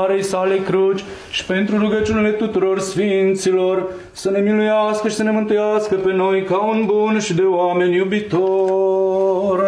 Arei sale cruci și pentru rugăciunile tuturor sfinților să ne miluiască și să ne mântuiască pe noi ca un bun și de oameni iubitor.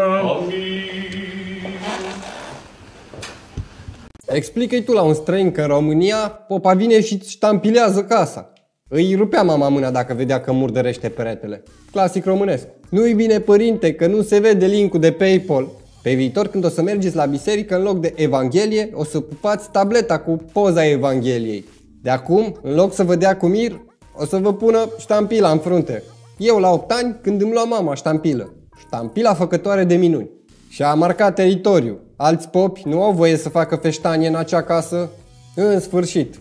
Explică-i tu la un străin că în România popa vine și îți ștampilează casa. Îi rupea mama mâna dacă vedea că murdărește peretele. Clasic românesc. Nu-i bine, părinte, că nu se vede linkul de PayPal. Pe viitor, când o să mergeți la biserică, în loc de Evanghelie, o să pupați tableta cu poza Evangheliei. De acum, în loc să vă dea cu mir, o să vă pună ștampila în frunte. Eu la 8 ani, când îmi lua mama ștampilă. Ștampila făcătoare de minuni. Și a marcat teritoriu. Alți popi nu au voie să facă feștanie în acea casă. În sfârșit,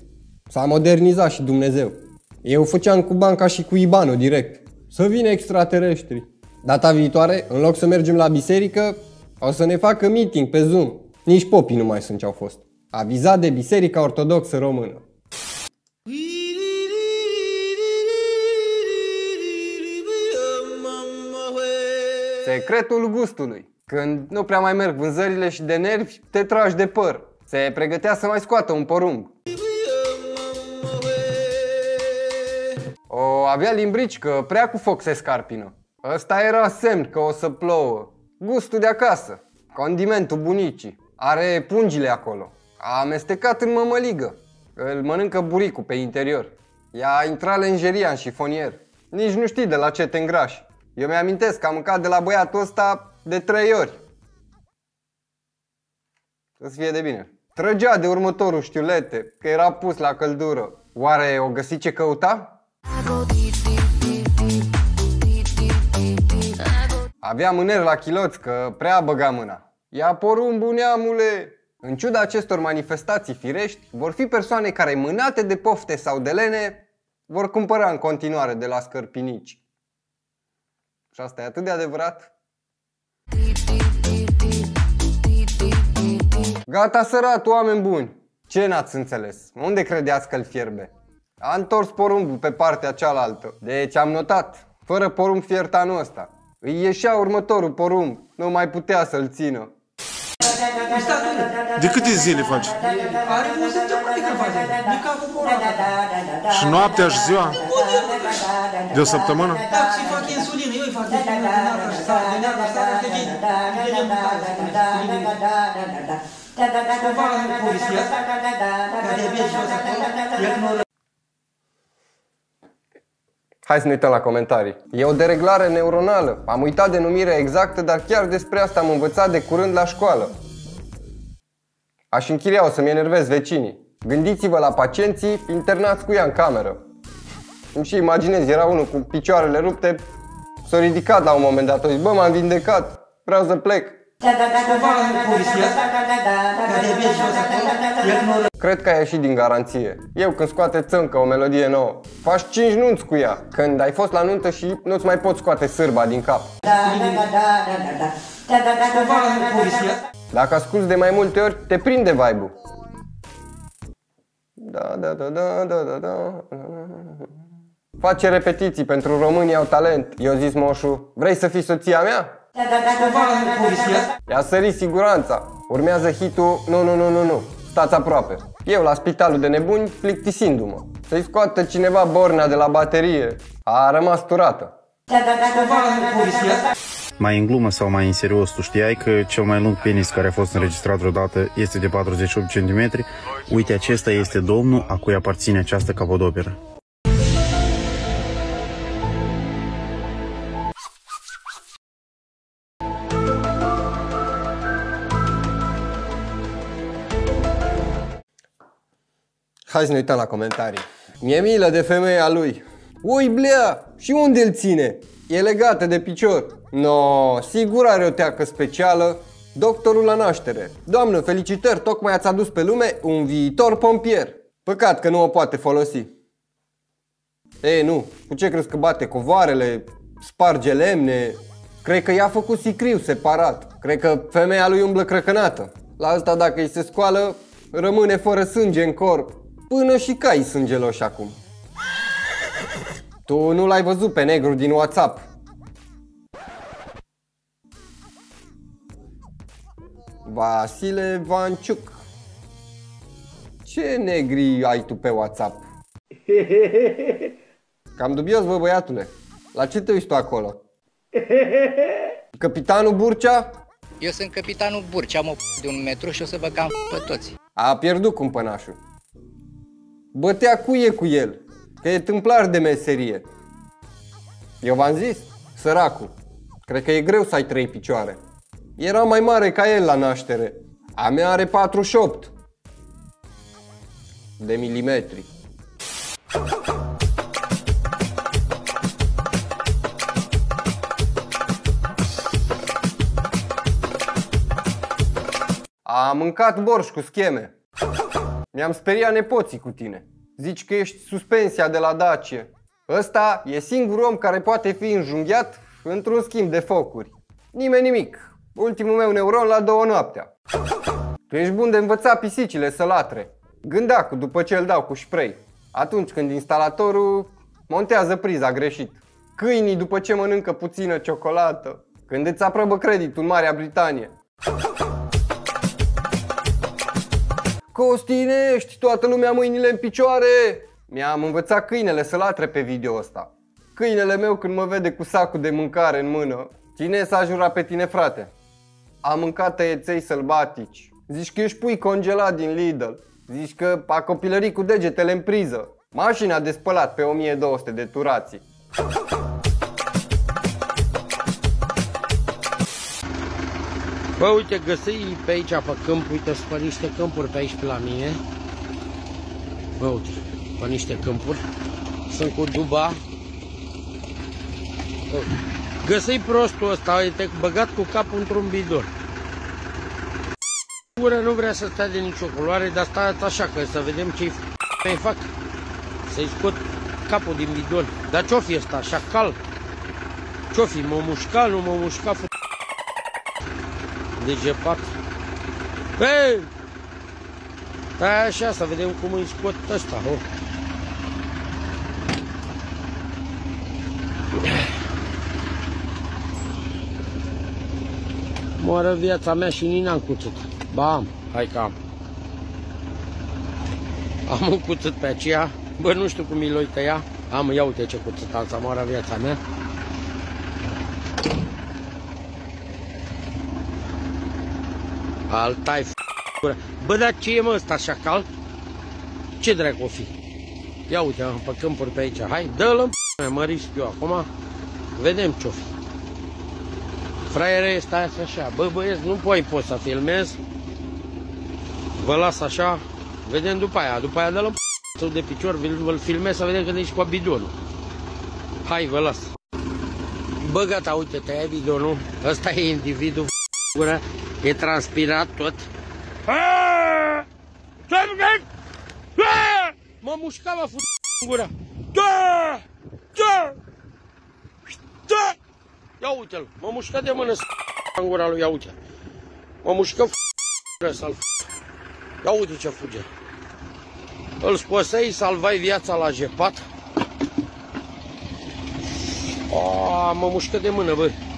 s-a modernizat și Dumnezeu. Eu făceam cu banca și cu Ibanul direct. Să vină extraterestri. Data viitoare, în loc să mergem la biserică, o să ne facă meeting pe Zoom. Nici popii nu mai sunt ce au fost. Avizat de Biserica Ortodoxă Română. Secretul gustului. Când nu prea mai merg vânzările și de nervi, te tragi de păr. Se pregătea să mai scoată un porumb. O avea limbrici că prea cu foc se scarpină. Ăsta era semn că o să plouă. Gustul de acasă. Condimentul bunicii. Are pungile acolo. A amestecat în mămăligă. Îl mănâncă buricul pe interior. I-a intrat lenjeria în șifonier. Nici nu știi de la ce te îngrași. Eu mi-amintesc că am mâncat de la băiatul ăsta de trei ori. Să-ți fie de bine. Trăgea de următorul știulete, că era pus la căldură. Oare o găsi ce căuta? Avea mâneri la chiloți că prea băga mâna. Ia porumbul, neamule! În ciuda acestor manifestații firești, vor fi persoane care, mânate de pofte sau de lene, vor cumpăra în continuare de la scărpinici. Și asta e atât de adevărat. Gata sărat, oameni buni! Ce n-ați înțeles? Unde credeați că-l fierbe? A întors porumbul pe partea cealaltă. Deci am notat, fără porumb fiert anul ăsta. Îi ieșea următorul porumb, nu mai putea să-l țină. De câte zile faci? Are o săptămână că face. Mica cu porată. Și noaptea și ziua? De o săptămână? Dacă și fac insulină, eu îi fac insulină de neapă și stare, de neapă stare, de vin. De vin mâncare, insulină. Cumva nu poliția, ca diabet jos acolo, el nu Hai să ne uităm la comentarii. E o dereglare neuronală. Am uitat denumirea exactă, dar chiar despre asta am învățat de curând la școală. Aș închiria o să-mi enervez vecinii. Gândiți-vă la pacienții internați cu ea în cameră. Îmi și imaginez, era unul cu picioarele rupte, s-a ridicat la un moment dat, a zis, bă, m-am vindecat, vreau să plec. Cumva nu poliția, ca diabet jos acolo, el nu Cred că ai ieșit din garanție. Eu când scoate țâncă o melodie nouă, faci 5 nunți cu ea. Când ai fost la nuntă și nu-ți mai poți scoate sârba din cap. Cumva nu poliția. Dacă asculti de mai multe ori, te prinde vibe-ul. Da, da, da, da, da, da, da. Face repetiții pentru românii au talent. Eu zis moșu, vrei să fii soția mea? Cumva nu poliția. I-a sărit siguranța. Urmează hitul Nu, nu, nu, nu, nu. Stați aproape. Eu la spitalul de nebuni plictisindu-mă. Să-i scoată cineva borna de la baterie. A rămas turată. Cumva nu poliția. Mai în glumă sau mai în serios, tu știai că cel mai lung penis care a fost înregistrat vreodată este de 48 cm? Uite, acesta este domnul a cui aparține această capodoperă. Hai să ne uităm la comentarii. Mi-e milă de femeia lui. Ui, blea! Și unde îl ține? E legată de picior. No, sigur are o teacă specială. Doctorul la naștere. Doamnă, felicitări, tocmai ați adus pe lume un viitor pompier. Păcat că nu o poate folosi. Ei, nu. Cu ce crezi că bate covoarele, sparge lemne? Cred că i-a făcut sicriu separat. Cred că femeia lui umblă crăcănată. La asta dacă îi se scoală, rămâne fără sânge în corp. Până și cai sângeloși acum. Tu nu l-ai văzut pe negru din WhatsApp. Vasile Vanciuc. Ce negri ai tu pe WhatsApp? Cam dubios, bă, băiatule. La ce te uiți tu acolo? Capitanul Burcea Eu sunt capitanul Burci, am o de un metru și o să vă cam pe toți. a pierdut cumpănașul. Bătea cuie cu el, că e tâmplar de meserie. Eu v-am zis, săracul, cred că e greu să ai trei picioare. Era mai mare ca el la naștere. A mea are 48 de milimetri. A mâncat borș cu scheme. Mi-am speriat nepoții cu tine. Zici că ești suspensia de la Dacie. Ăsta e singurul om care poate fi înjunghiat într-un schimb de focuri. Nimeni nimic. Ultimul meu neuron la două noaptea. Tu ești bun de învăța pisicile să latre. Gândacul după ce îl dau cu spray. Atunci când instalatorul montează priza greșit. Câinii după ce mănâncă puțină ciocolată. Când îți aprobă creditul în Marea Britanie. Costinești, toată lumea mâinile în picioare! Mi-am învățat câinele să latre pe video ăsta. Câinele meu când mă vede cu sacul de mâncare în mână, cine s-a jurat pe tine, frate? Am mâncat tăieței sălbatici. Zici că ești pui congelat din Lidl. Zici că a copilărit cu degetele în priză. Mașina de spălat pe 1200 de turații. Bă, uite, găsei pe aici pe câmp, uite, sunt pe niște câmpuri pe aici pe la mine. Bă, uite, pe niște câmpuri. Sunt cu duba. Bă, Găsei prostul ăsta, uite, băgat cu capul într-un bidon. Gură nu vrea să stea de nicio culoare, dar stați așa, că să vedem ce-i mai fac. Să-i scot capul din bidon. Dar ce-o fi ăsta, șacal? Ce-o fi, mă mușca, nu mă mușca, f- degepat. Hei! Stai așa să vedem cum îi scot ăsta, ho. Moară viața mea și nici n-am cuțit. Ba am, hai că am. Am un cuțit pe aceea, bă, nu știu cum îi l tăia. Am, ia uite ce cuțit am să moară viața mea. Altai f***ă. Bă, dar ce e mă ăsta șacal? Ce dracu o fi? Ia uite, mă, pe câmpuri pe aici. Hai, dă-l în p***, mă risc eu acum. Vedem ce-o fi. Fraiere, stai așa. Bă, băieți, nu poi pot să filmez. Vă las așa. Vedem după aia. După aia dă-l în p***, de picior, îl filmez să vedem când ești cu bidonul. Hai, vă las. Bă, gata, uite, tăia bidonul. Ăsta e individul gură, e transpirat tot. Aaaa! Ce vrei? Aaaa! Mă mușca, mă fut în gură. Da! Da! Da! Ia uite-l, mă mușca de mână în gura lui, ia uite. Mă mușcă să-l Ia uite ce fuge. Îl scosei, salvai viața la jepat. A, mă mușcă de mână, băi.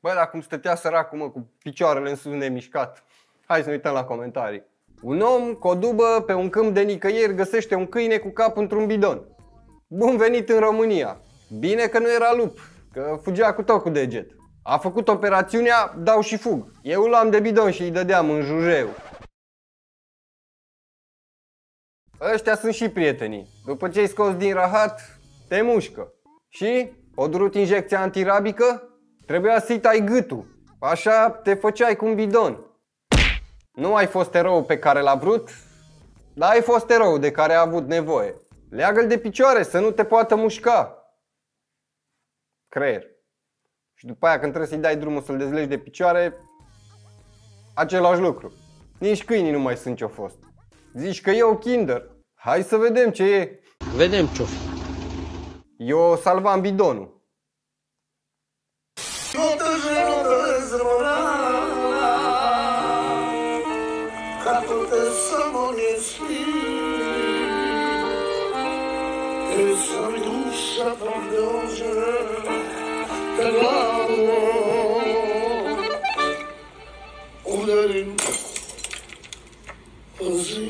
Bă, dar cum stătea săracul, mă, cu picioarele în sus nemișcat. Hai să ne uităm la comentarii. Un om cu o dubă pe un câmp de nicăieri găsește un câine cu cap într-un bidon. Bun venit în România! Bine că nu era lup, că fugea cu tot cu deget. A făcut operațiunea, dau și fug. Eu luam de bidon și îi dădeam în jujeu. Ăștia sunt și prietenii. După ce ai scos din rahat, te mușcă. Și? O durut injecția antirabică? Trebuia să-i tai gâtul. Așa te făceai cu un bidon. Nu ai fost erou pe care l-a vrut, dar ai fost erou de care a avut nevoie. Leagă-l de picioare să nu te poată mușca. Creier. Și după aia când trebuie să-i dai drumul să-l dezlegi de picioare, același lucru. Nici câinii nu mai sunt ce-o fost. Zici că e o kinder. Hai să vedem ce e. Vedem ce-o fi. Eu salvam bidonul. accept my music Ellerim Hazır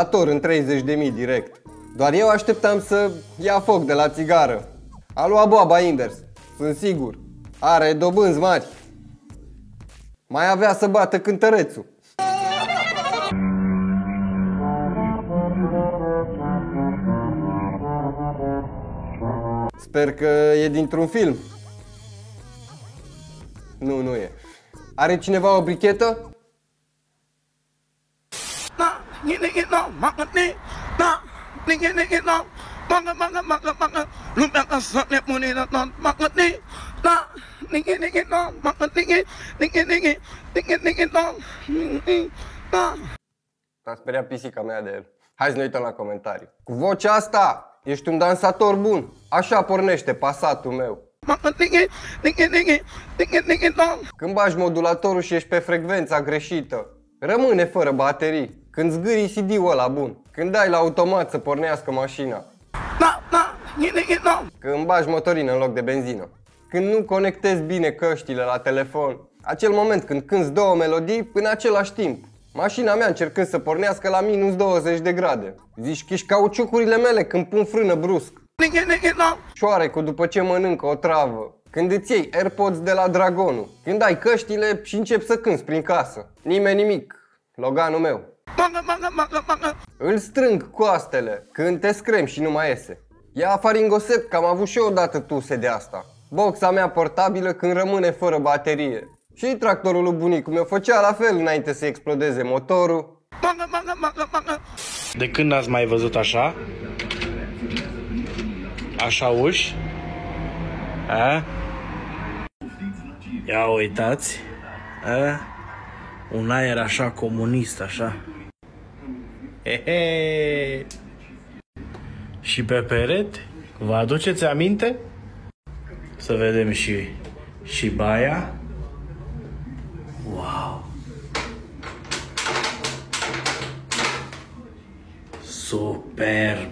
Dator în 30.000 direct. Doar eu așteptam să ia foc de la țigară. A luat boaba invers. Sunt sigur. Are dobânzi mari. Mai avea să bată cântărețul. Sper că e dintr-un film. Nu, nu e. Are cineva o brichetă? dong, makan ni, dong, dingin dingin dong, makan makan makan makan, lu makan sakit muni dong, makan ni, dong, dingin dingin dong, makan dingin, dingin dingin, dingin pisica mea de el. Hai să ne uităm la comentarii. Cu vocea asta, ești un dansator bun. Așa pornește pasatul meu. Când bagi modulatorul și ești pe frecvența greșită, rămâne fără baterii. Când zgârii CD-ul ăla bun. Când dai la automat să pornească mașina. Na, na, ni ni ni no. Când bagi motorină în loc de benzină. Când nu conectezi bine căștile la telefon. Acel moment când cânti două melodii în același timp. Mașina mea încercând să pornească la minus 20 de grade. Zici că cauciucurile mele când pun frână brusc. Ni ni ni ni no. Șoarecul după ce mănâncă o travă. Când îți iei AirPods de la Dragonul. Când ai căștile și începi să cânti prin casă. Nimeni nimic. Loganul meu. Maka maka maka maka. Îl strâng coastele când te screm și nu mai iese. Ia faringoset că am avut și eu odată tuse de asta. Boxa mea portabilă când rămâne fără baterie. Și tractorul lui bunicul meu făcea la fel înainte să explodeze motorul. Maka maka maka maka. De când n-ați mai văzut așa? Așa uși? A? Ia uitați. A? Un aer așa comunist, așa. Hehe. Și pe perete? Vă aduceți aminte? Să vedem și, și baia. Wow! Superb!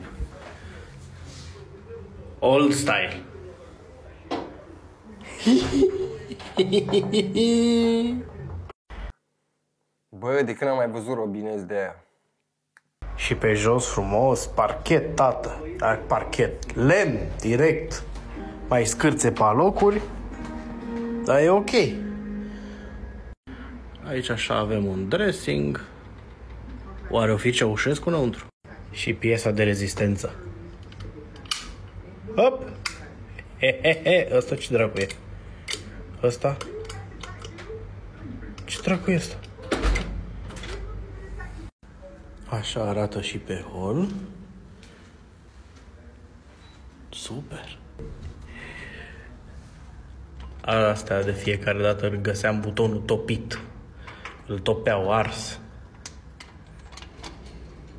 Old style. Bă, de când am mai văzut robinezi de aia? Și pe jos frumos, parchet, tată. Dar parchet, lemn, direct. Mai scârțe pe locuri, dar e ok. Aici așa avem un dressing. Oare o fi Ceaușescu înăuntru? Și piesa de rezistență. Hop! He, he, he. Ăsta ce dracu e? Ăsta? Ce dracu e ăsta? Așa arată și pe hol. Super. Astea de fiecare dată îl găseam butonul topit. Îl topeau ars.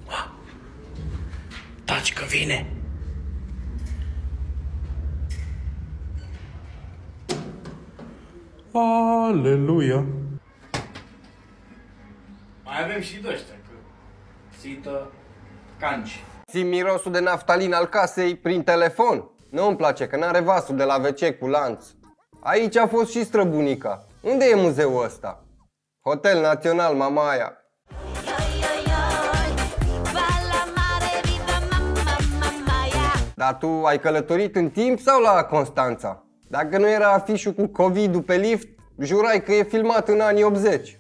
Ua! Taci că vine! Aleluia! Mai avem și de ăștia, că țită canci. Simt mirosul de naftalin al casei prin telefon. Nu îmi place că n-are vasul de la WC cu lanț. Aici a fost și străbunica. Unde e muzeul ăsta? Hotel Național Mamaia. Dar tu ai călătorit în timp sau la Constanța? Dacă nu era afișul cu covid pe lift, jurai că e filmat în anii 80.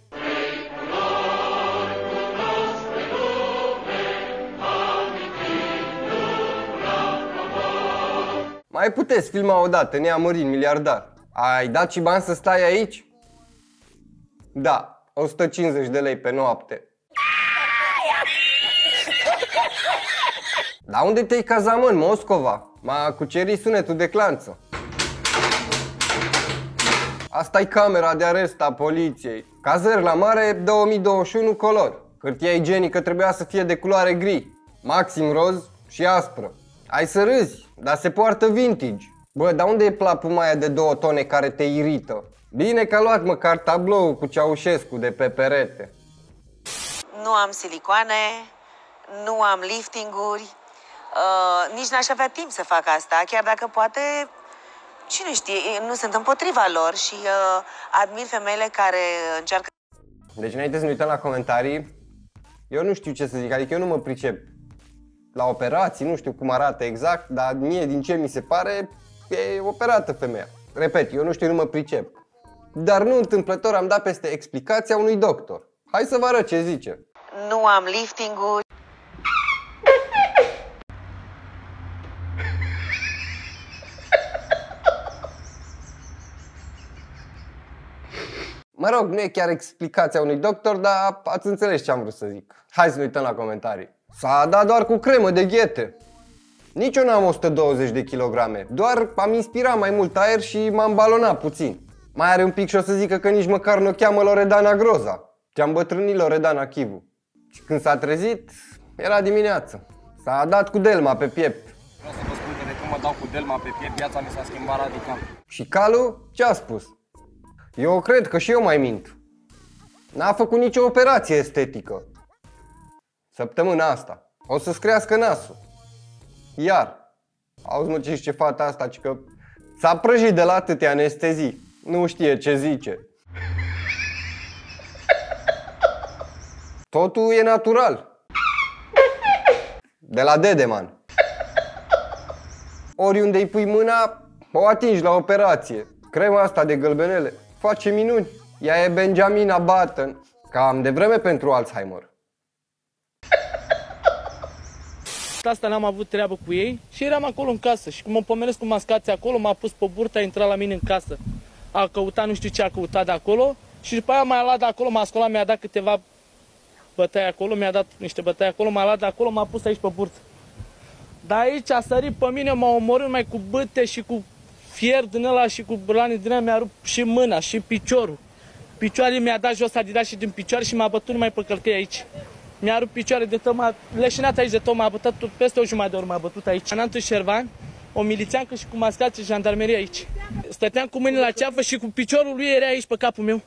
Mai puteți filma odată, neamărin miliardar. Ai dat și bani să stai aici? Da, 150 de lei pe noapte. Dar unde te-ai cazat, mă, în Moscova? M-a cucerit sunetul de clanță. asta e camera de arest a poliției. Cazări la mare 2021 color. Hârtia igienică trebuia să fie de culoare gri, maxim roz și aspră. Ai să râzi, dar se poartă vintage. Bă, dar unde e plapuma aia de două tone care te irită? Bine că a luat măcar tablou cu Ceaușescu de pe perete. Nu am silicoane, nu am liftinguri, uh, nici n-aș avea timp să fac asta, chiar dacă poate, cine știe, nu sunt împotriva lor și uh, admir femeile care încearcă Deci înainte să ne uităm la comentarii, eu nu știu ce să zic, adică eu nu mă pricep la operații, nu știu cum arată exact, dar mie din ce mi se pare, e operată femeia. Repet, eu nu știu, nu mă pricep. Dar nu întâmplător am dat peste explicația unui doctor. Hai să vă arăt ce zice. nu am liftinguri, Mă rog, nu e chiar explicația unui doctor, dar ați înțeles ce am vrut să zic. Hai să ne uităm la comentarii. S-a dat doar cu cremă de ghete. Nici eu n-am 120 de kilograme, doar am inspirat mai mult aer și m-am balonat puțin. Mai are un pic și o să zică că nici măcar nu o cheamă Loredana Groza, ci am bătrânit Loredana Chivu. Și când s-a trezit, era dimineață. S-a dat cu delma pe piept. Vreau să vă spun că de când mă dau cu Delma pe piept, viața mi s-a schimbat radical. Și calul ce a spus? Eu cred că și eu mai mint. N-a făcut nicio operație estetică. Săptămâna asta. O să-ți crească nasul. Iar. Auzi mă ce zice fata asta, ci că s-a prăjit de la atâtea anestezii. Nu știe ce zice. Totul e natural. De la Dedeman. Oriunde îi pui mâna, o atingi la operație. Crema asta de gălbenele face minuni. Ea e Benjamina Button. Cam de vreme pentru Alzheimer. Asta n-am avut treabă cu ei și eram acolo în casă și cum mă pomenesc cu mascații acolo, m-a pus pe burtă, a intrat la mine în casă. A căutat nu știu ce a căutat de acolo și după aia m-a luat de acolo, m-a scolat, mi-a dat câteva bătăi acolo, mi-a dat niște bătăi acolo, m-a luat de acolo, m-a pus aici pe burtă. Dar aici a sărit pe mine, m-a omorât mai cu bâte și cu fier din ăla și cu brani din ăla mi-a rupt și mâna și piciorul. Picioarele mi-a dat jos, a dat și din picioare și m-a bătut numai pe călcăi aici. Mi-a rupt picioare de tot, m-a leșinat aici de tot, m-a bătut tot- peste o jumătate de oră, m-a bătut aici. Am în șervan, o milițiancă și cu mascați și jandarmerie aici. Stăteam cu mâinile la ceafă și cu piciorul lui era aici pe capul meu.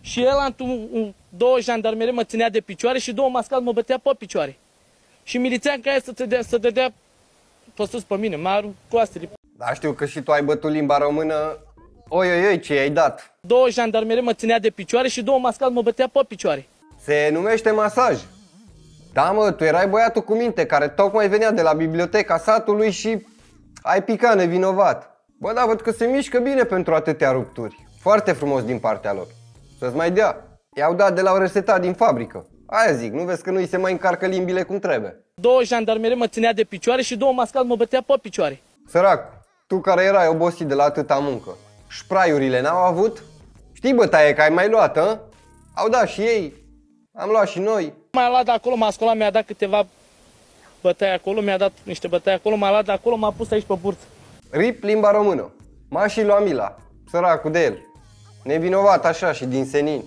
Și el, într-un, un- două jandarmerie mă ținea de picioare și două mascați mă bătea pe picioare. Și milițianca aia să, te dea, să dădea pe sus pe mine, m-a aruncat coastele. Dar știu că și tu ai bătut limba română. Oi, oi, oi, ce i-ai dat? Două jandarmerie mă ținea de picioare și două mascați mă bătea pe picioare. Se numește masaj. Da, mă, tu erai băiatul cu minte care tocmai venea de la biblioteca satului și ai picat nevinovat. Bă, da, văd că se mișcă bine pentru atâtea rupturi. Foarte frumos din partea lor. Să-ți mai dea. I-au dat de la o resetat din fabrică. Aia zic, nu vezi că nu-i se mai încarcă limbile cum trebuie. Două jandarmerie mă ținea de picioare și două mascați mă bătea pe picioare. Sărac, tu care erai obosit de la atâta muncă, șpraiurile n-au avut? Știi bătaie că ai mai luat, hă? Au dat și ei, am luat și noi. M-a luat de acolo, m-a scolat, mi-a dat câteva bătăi acolo, mi-a dat niște bătăi acolo, m-a luat de acolo, m-a pus aici pe burtă. Rip limba română. M-a și luat mila, săracul de el. Nevinovat așa și din senin.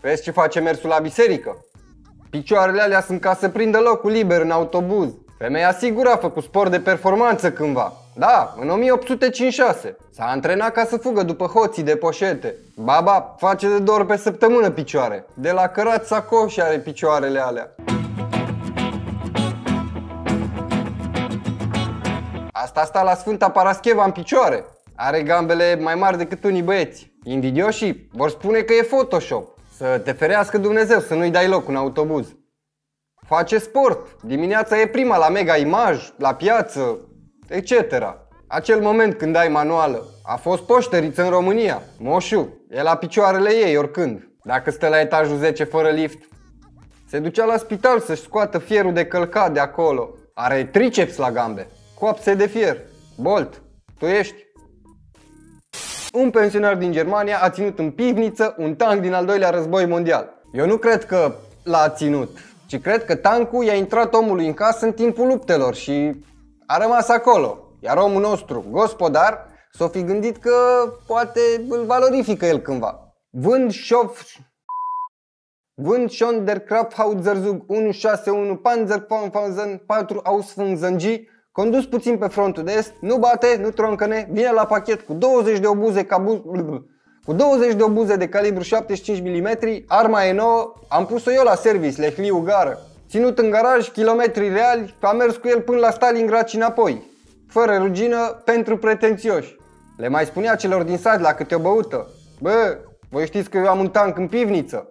Vezi ce face mersul la biserică? Picioarele alea sunt ca să prindă locul liber în autobuz. Femeia sigur a făcut sport de performanță cândva. Da, în 1856. S-a antrenat ca să fugă după hoții de poșete. Baba face de două ori pe săptămână picioare. De la cărat sacoși are picioarele alea. Asta sta la Sfânta Parascheva în picioare. Are gambele mai mari decât unii băieți. Invidioșii vor spune că e Photoshop. Să te ferească Dumnezeu să nu-i dai loc în autobuz. Face sport. Dimineața e prima la Mega Image, la piață, etc. Acel moment când ai manuală. A fost poșteriță în România. Moșu, e la picioarele ei oricând. Dacă stă la etajul 10 fără lift. Se ducea la spital să-și scoată fierul de călcat de acolo. Are triceps la gambe. Coapse de fier. Bolt. Tu ești? Un pensionar din Germania a ținut în pivniță un tank din al doilea război mondial. Eu nu cred că l-a ținut, ci cred că tancul i-a intrat omului în casă în timpul luptelor și a rămas acolo. Iar omul nostru, gospodar, s-o fi gândit că poate îl valorifică el cândva. Vând șof... Vând schon der Krafthauzerzug 161 Panzerpanfanzen 4 Ausfunzengi Condus puțin pe frontul de est, nu bate, nu troncăne, vine la pachet cu 20 de obuze cabuz... Cu 20 de obuze de calibru 75 mm, arma e nouă, am pus-o eu la service, lehliu gară. Ținut în garaj, kilometri reali, am mers cu el până la Stalingrad și înapoi. Fără rugină, pentru pretențioși. Le mai spunea celor din sat la câte o băută. Bă, voi știți că eu am un tank în pivniță.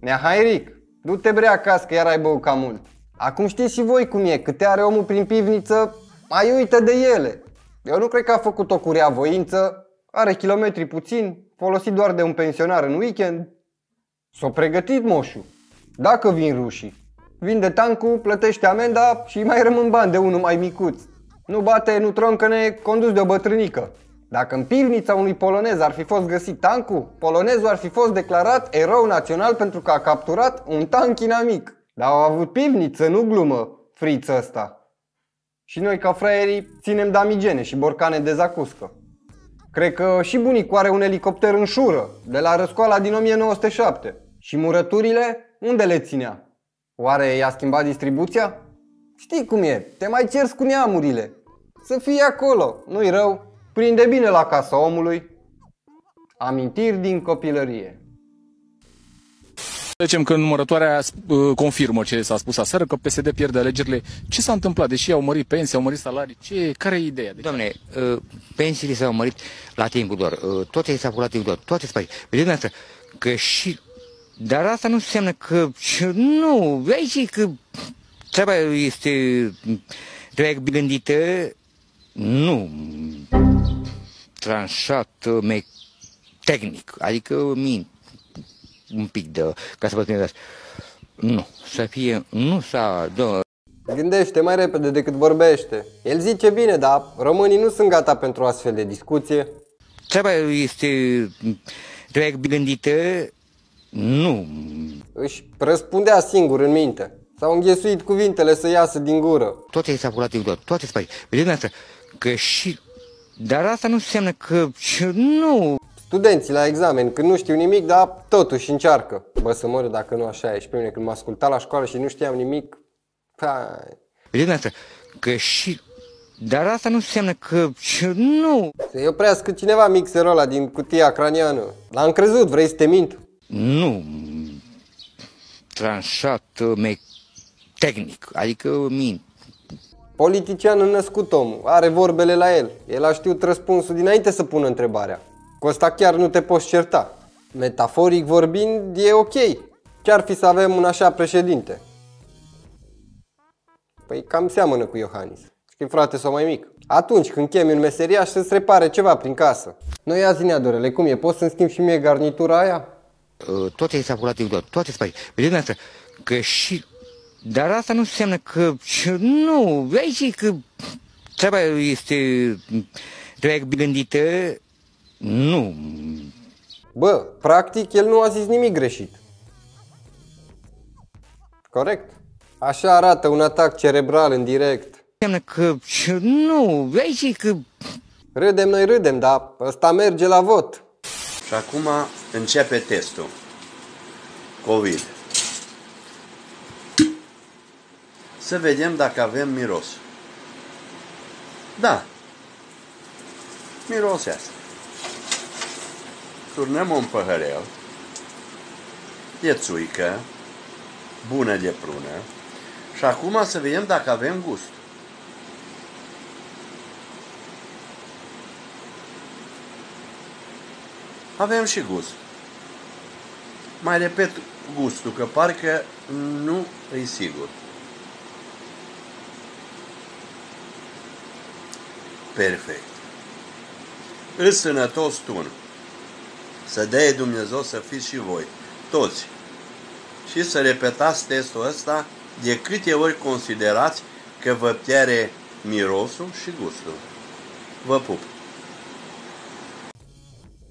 Nea Hairic, du-te brea acasă că iar ai băut cam mult. Acum știți și voi cum e, câte are omul prin pivniță, mai uită de ele. Eu nu cred că a făcut-o cu rea voință, are kilometri puțin, folosit doar de un pensionar în weekend. S-o pregătit moșul. Dacă vin rușii, vinde tancul, plătește amenda și mai rămân bani de unul mai micuț. Nu bate, nu troncăne, condus de o bătrânică. Dacă în pivnița unui polonez ar fi fost găsit tancul, polonezul ar fi fost declarat erou național pentru că a capturat un tank inamic. Dar au avut pivniță, nu glumă, friță ăsta. Și noi, ca fraierii, ținem damigene și borcane de zacuscă. Cred că și bunicul are un elicopter în șură, de la răscoala din 1907. Și murăturile, unde le ținea? Oare i-a schimbat distribuția? Știi cum e, te mai cerți cu neamurile. Să fie acolo, nu-i rău, prinde bine la casa omului. Amintiri din copilărie. Zicem că numărătoarea uh, confirmă ce s-a spus aseară, că PSD pierde alegerile. Ce s-a întâmplat? Deși au mărit pensii, au mărit salarii, ce, care e ideea? Deci... Doamne, uh, pensiile s-au mărit la timpul doar, uh, toate s-au la timpul doar, toate s-au Vedeți asta, că și... Dar asta nu înseamnă că... Nu, aici că treaba este... Trebuie gândită, nu tranșat tehnic, adică mint un pic de, ca să vă gândească. Nu, să fie, nu să, da. Gândește mai repede decât vorbește. El zice bine, dar românii nu sunt gata pentru astfel de discuție. Treaba este, trebuie gândită, nu. Își răspundea singur în minte. S-au înghesuit cuvintele să iasă din gură. Toate s-a curat din toate spate. Vedeți asta, că și... Dar asta nu înseamnă că... Nu, studenții la examen, când nu știu nimic, dar totuși încearcă. Bă, să mor dacă nu așa e. Și pe mine când mă asculta la școală și nu știam nimic, hai. Vedeți asta, că și... Dar asta nu înseamnă că... Nu! Se oprească cineva mixerul ăla din cutia craniană. L-am crezut, vrei să te mint? Nu. Tranșat, me... tehnic, adică mint. Politician născut omul, are vorbele la el. El a știut răspunsul dinainte să pună întrebarea. Cu asta chiar nu te poți certa. Metaforic vorbind, e ok. Ce-ar fi să avem un așa președinte? Păi cam seamănă cu Iohannis. Că frate sau mai mic. Atunci când chemi un meseriaș să-ți repare ceva prin casă. Noi azi neadorele, cum e? Poți să-mi schimb și mie garnitura aia? Uh, toate s-a curat tot, toate spate. Vedeți asta, că și... Dar asta nu înseamnă că... Nu, aici că treaba este... Trebuie gândită nu. Bă, practic el nu a zis nimic greșit. Corect. Așa arată un atac cerebral în direct. Înseamnă că nu, aici că... Râdem noi râdem, dar ăsta merge la vot. Și acum începe testul. COVID. Să vedem dacă avem miros. Da. Mirose asta turnăm un păhărel de țuică, bună de prună, și acum să vedem dacă avem gust. Avem și gust. Mai repet gustul, că parcă nu e sigur. Perfect. Îs sănătos tunul. Să dea Dumnezeu să fiți și voi, toți. Și să repetați testul ăsta de câte ori considerați că vă piere mirosul și gustul. Vă pup!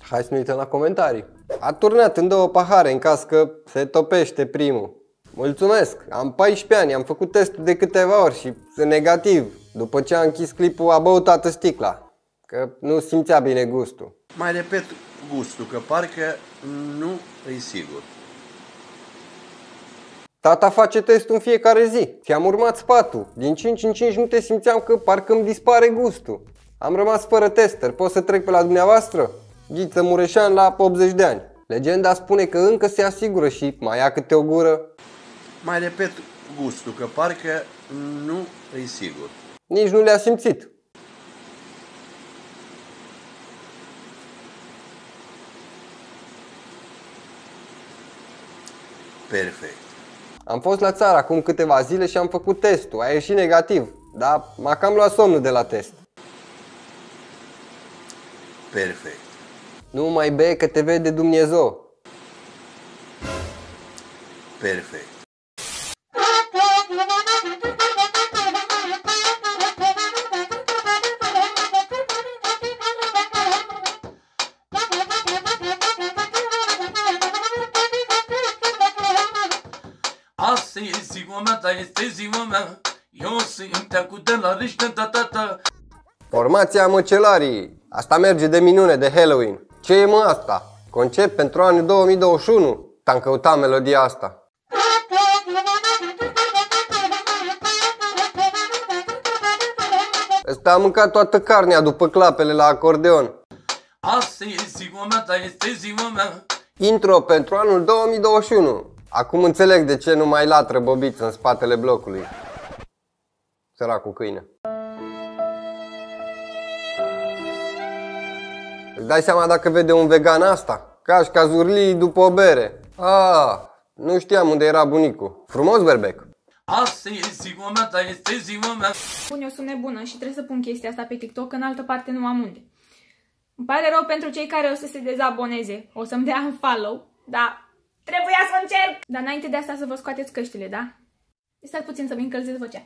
Hai să ne uităm la comentarii. A turnat în două pahare în caz că se topește primul. Mulțumesc! Am 14 ani, am făcut testul de câteva ori și sunt negativ. După ce a închis clipul, a băut toată sticla. Că nu simțea bine gustul. Mai repet gustul, că parcă nu e sigur. Tata face testul în fiecare zi. Ți-am urmat sfatul. Din 5 în 5 minute simțeam că parcă îmi dispare gustul. Am rămas fără tester. Pot să trec pe la dumneavoastră? Ghiță Mureșan la 80 de ani. Legenda spune că încă se asigură și mai ia câte o gură. Mai repet gustul, că parcă nu e sigur. Nici nu le-a simțit. Perfect. Am fost la țară acum câteva zile și am făcut testul. A ieșit negativ, dar m-a cam luat somnul de la test. Perfect. Nu mai bei că te vede Dumnezeu. Perfect. Ziua mea, dar este ziua mea Eu sunt teacul de la riște, ta ta ta Formația Măcelarii. Asta merge de minune de Halloween. Ce e mă asta? Concept pentru anul 2021? Te-am căutat melodia asta. Ăsta a mâncat toată carnea după clapele la acordeon. Asta e ziua mea, dar este ziua mea Intro pentru anul 2021. Acum înțeleg de ce nu mai latră bobiță în spatele blocului. Săracul câine. Îți dai seama dacă vede un vegan asta? Caș ca zurlii după o bere. Ah, nu știam unde era bunicul. Frumos berbec. Asta e ziua mea, dar este ziua mea Spun eu sunt nebună și trebuie să pun chestia asta pe TikTok, în altă parte nu am unde. Îmi pare rău pentru cei care o să se dezaboneze, o să-mi dea un follow, dar trebuia să încerc! Dar înainte de asta să vă scoateți căștile, da? Stai puțin să-mi încălzesc vocea.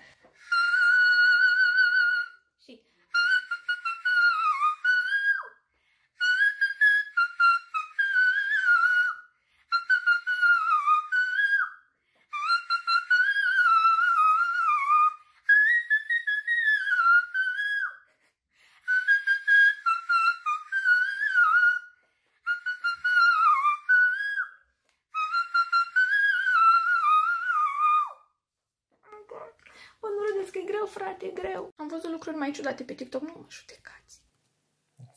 Greu. Am văzut lucruri mai ciudate pe TikTok, nu mă judecați.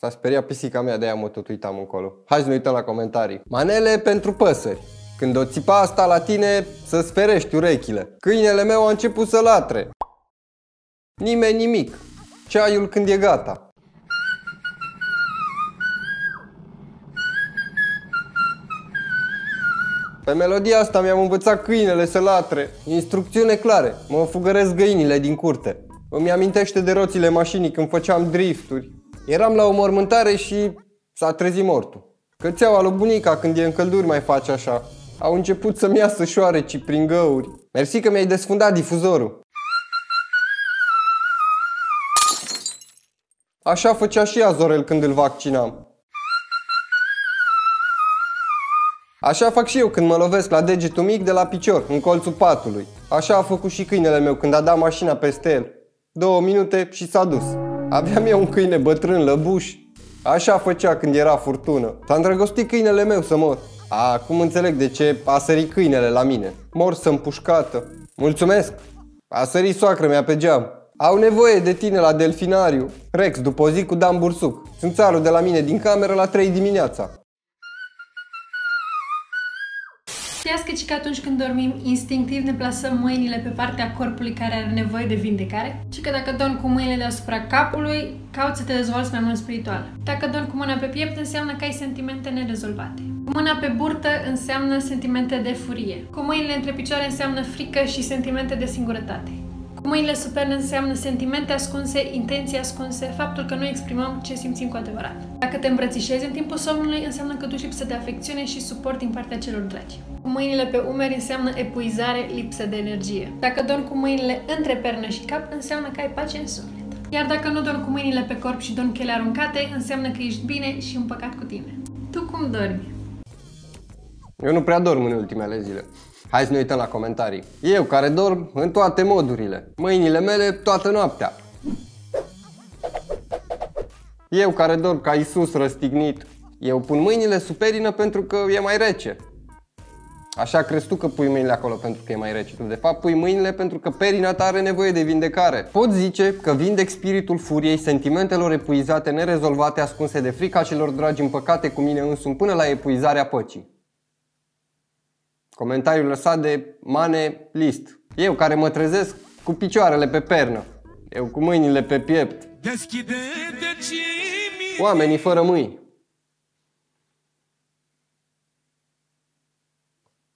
S-a speriat pisica mea, de-aia mă tot uitam încolo. Hai să ne uităm la comentarii. Manele pentru păsări. Când o țipa asta la tine, să-ți ferești urechile. Câinele meu a început să latre. Nimeni nimic. Ceaiul când e gata. Pe melodia asta mi-am învățat câinele să latre. Instrucțiune clare. Mă fugăresc găinile din curte. Îmi amintește de roțile mașinii când făceam drifturi. Eram la o mormântare și s-a trezit mortul. Cățeaua lui bunica când e în călduri mai face așa. Au început să-mi iasă șoareci prin găuri. Mersi că mi-ai desfundat difuzorul. Așa făcea și Azorel când îl vaccinam. Așa fac și eu când mă lovesc la degetul mic de la picior, în colțul patului. Așa a făcut și câinele meu când a dat mașina peste el. Două minute și s-a dus. Aveam eu un câine bătrân, lăbuș. Așa făcea când era furtună. S-a îndrăgostit câinele meu să mor. Acum înțeleg de ce a sărit câinele la mine. Mor să pușcată. Mulțumesc! A sărit soacră mea pe geam. Au nevoie de tine la delfinariu. Rex, după o zi cu Dan Bursuc. Sunt țarul de la mine din cameră la 3 dimineața. Știați că, că atunci când dormim, instinctiv ne plasăm mâinile pe partea corpului care are nevoie de vindecare? Și că dacă dormi cu mâinile deasupra capului, cauți să te dezvolți mai mult spiritual. Dacă dormi cu mâna pe piept, înseamnă că ai sentimente nerezolvate. Cu mâna pe burtă înseamnă sentimente de furie. Cu mâinile între picioare înseamnă frică și sentimente de singurătate. Cu mâinile superne înseamnă sentimente ascunse, intenții ascunse, faptul că nu exprimăm ce simțim cu adevărat. Dacă te îmbrățișezi în timpul somnului, înseamnă că duci lipsă de afecțiune și suport din partea celor dragi. Cu mâinile pe umeri înseamnă epuizare, lipsă de energie. Dacă dormi cu mâinile între pernă și cap, înseamnă că ai pace în suflet. Iar dacă nu dormi cu mâinile pe corp și dormi cu ele aruncate, înseamnă că ești bine și un păcat cu tine. Tu cum dormi? Eu nu prea dorm în ultimele zile. Hai să ne uităm la comentarii. Eu care dorm în toate modurile. Mâinile mele toată noaptea. Eu care dorm ca Isus răstignit. Eu pun mâinile sub perină pentru că e mai rece. Așa crezi tu că pui mâinile acolo pentru că e mai rece. Tu de fapt pui mâinile pentru că perina ta are nevoie de vindecare. Pot zice că vindec spiritul furiei, sentimentelor epuizate, nerezolvate, ascunse de frica celor dragi împăcate cu mine însumi până la epuizarea păcii. Comentariul lăsat de Mane List. Eu care mă trezesc cu picioarele pe pernă. Eu cu mâinile pe piept. Oamenii fără mâini.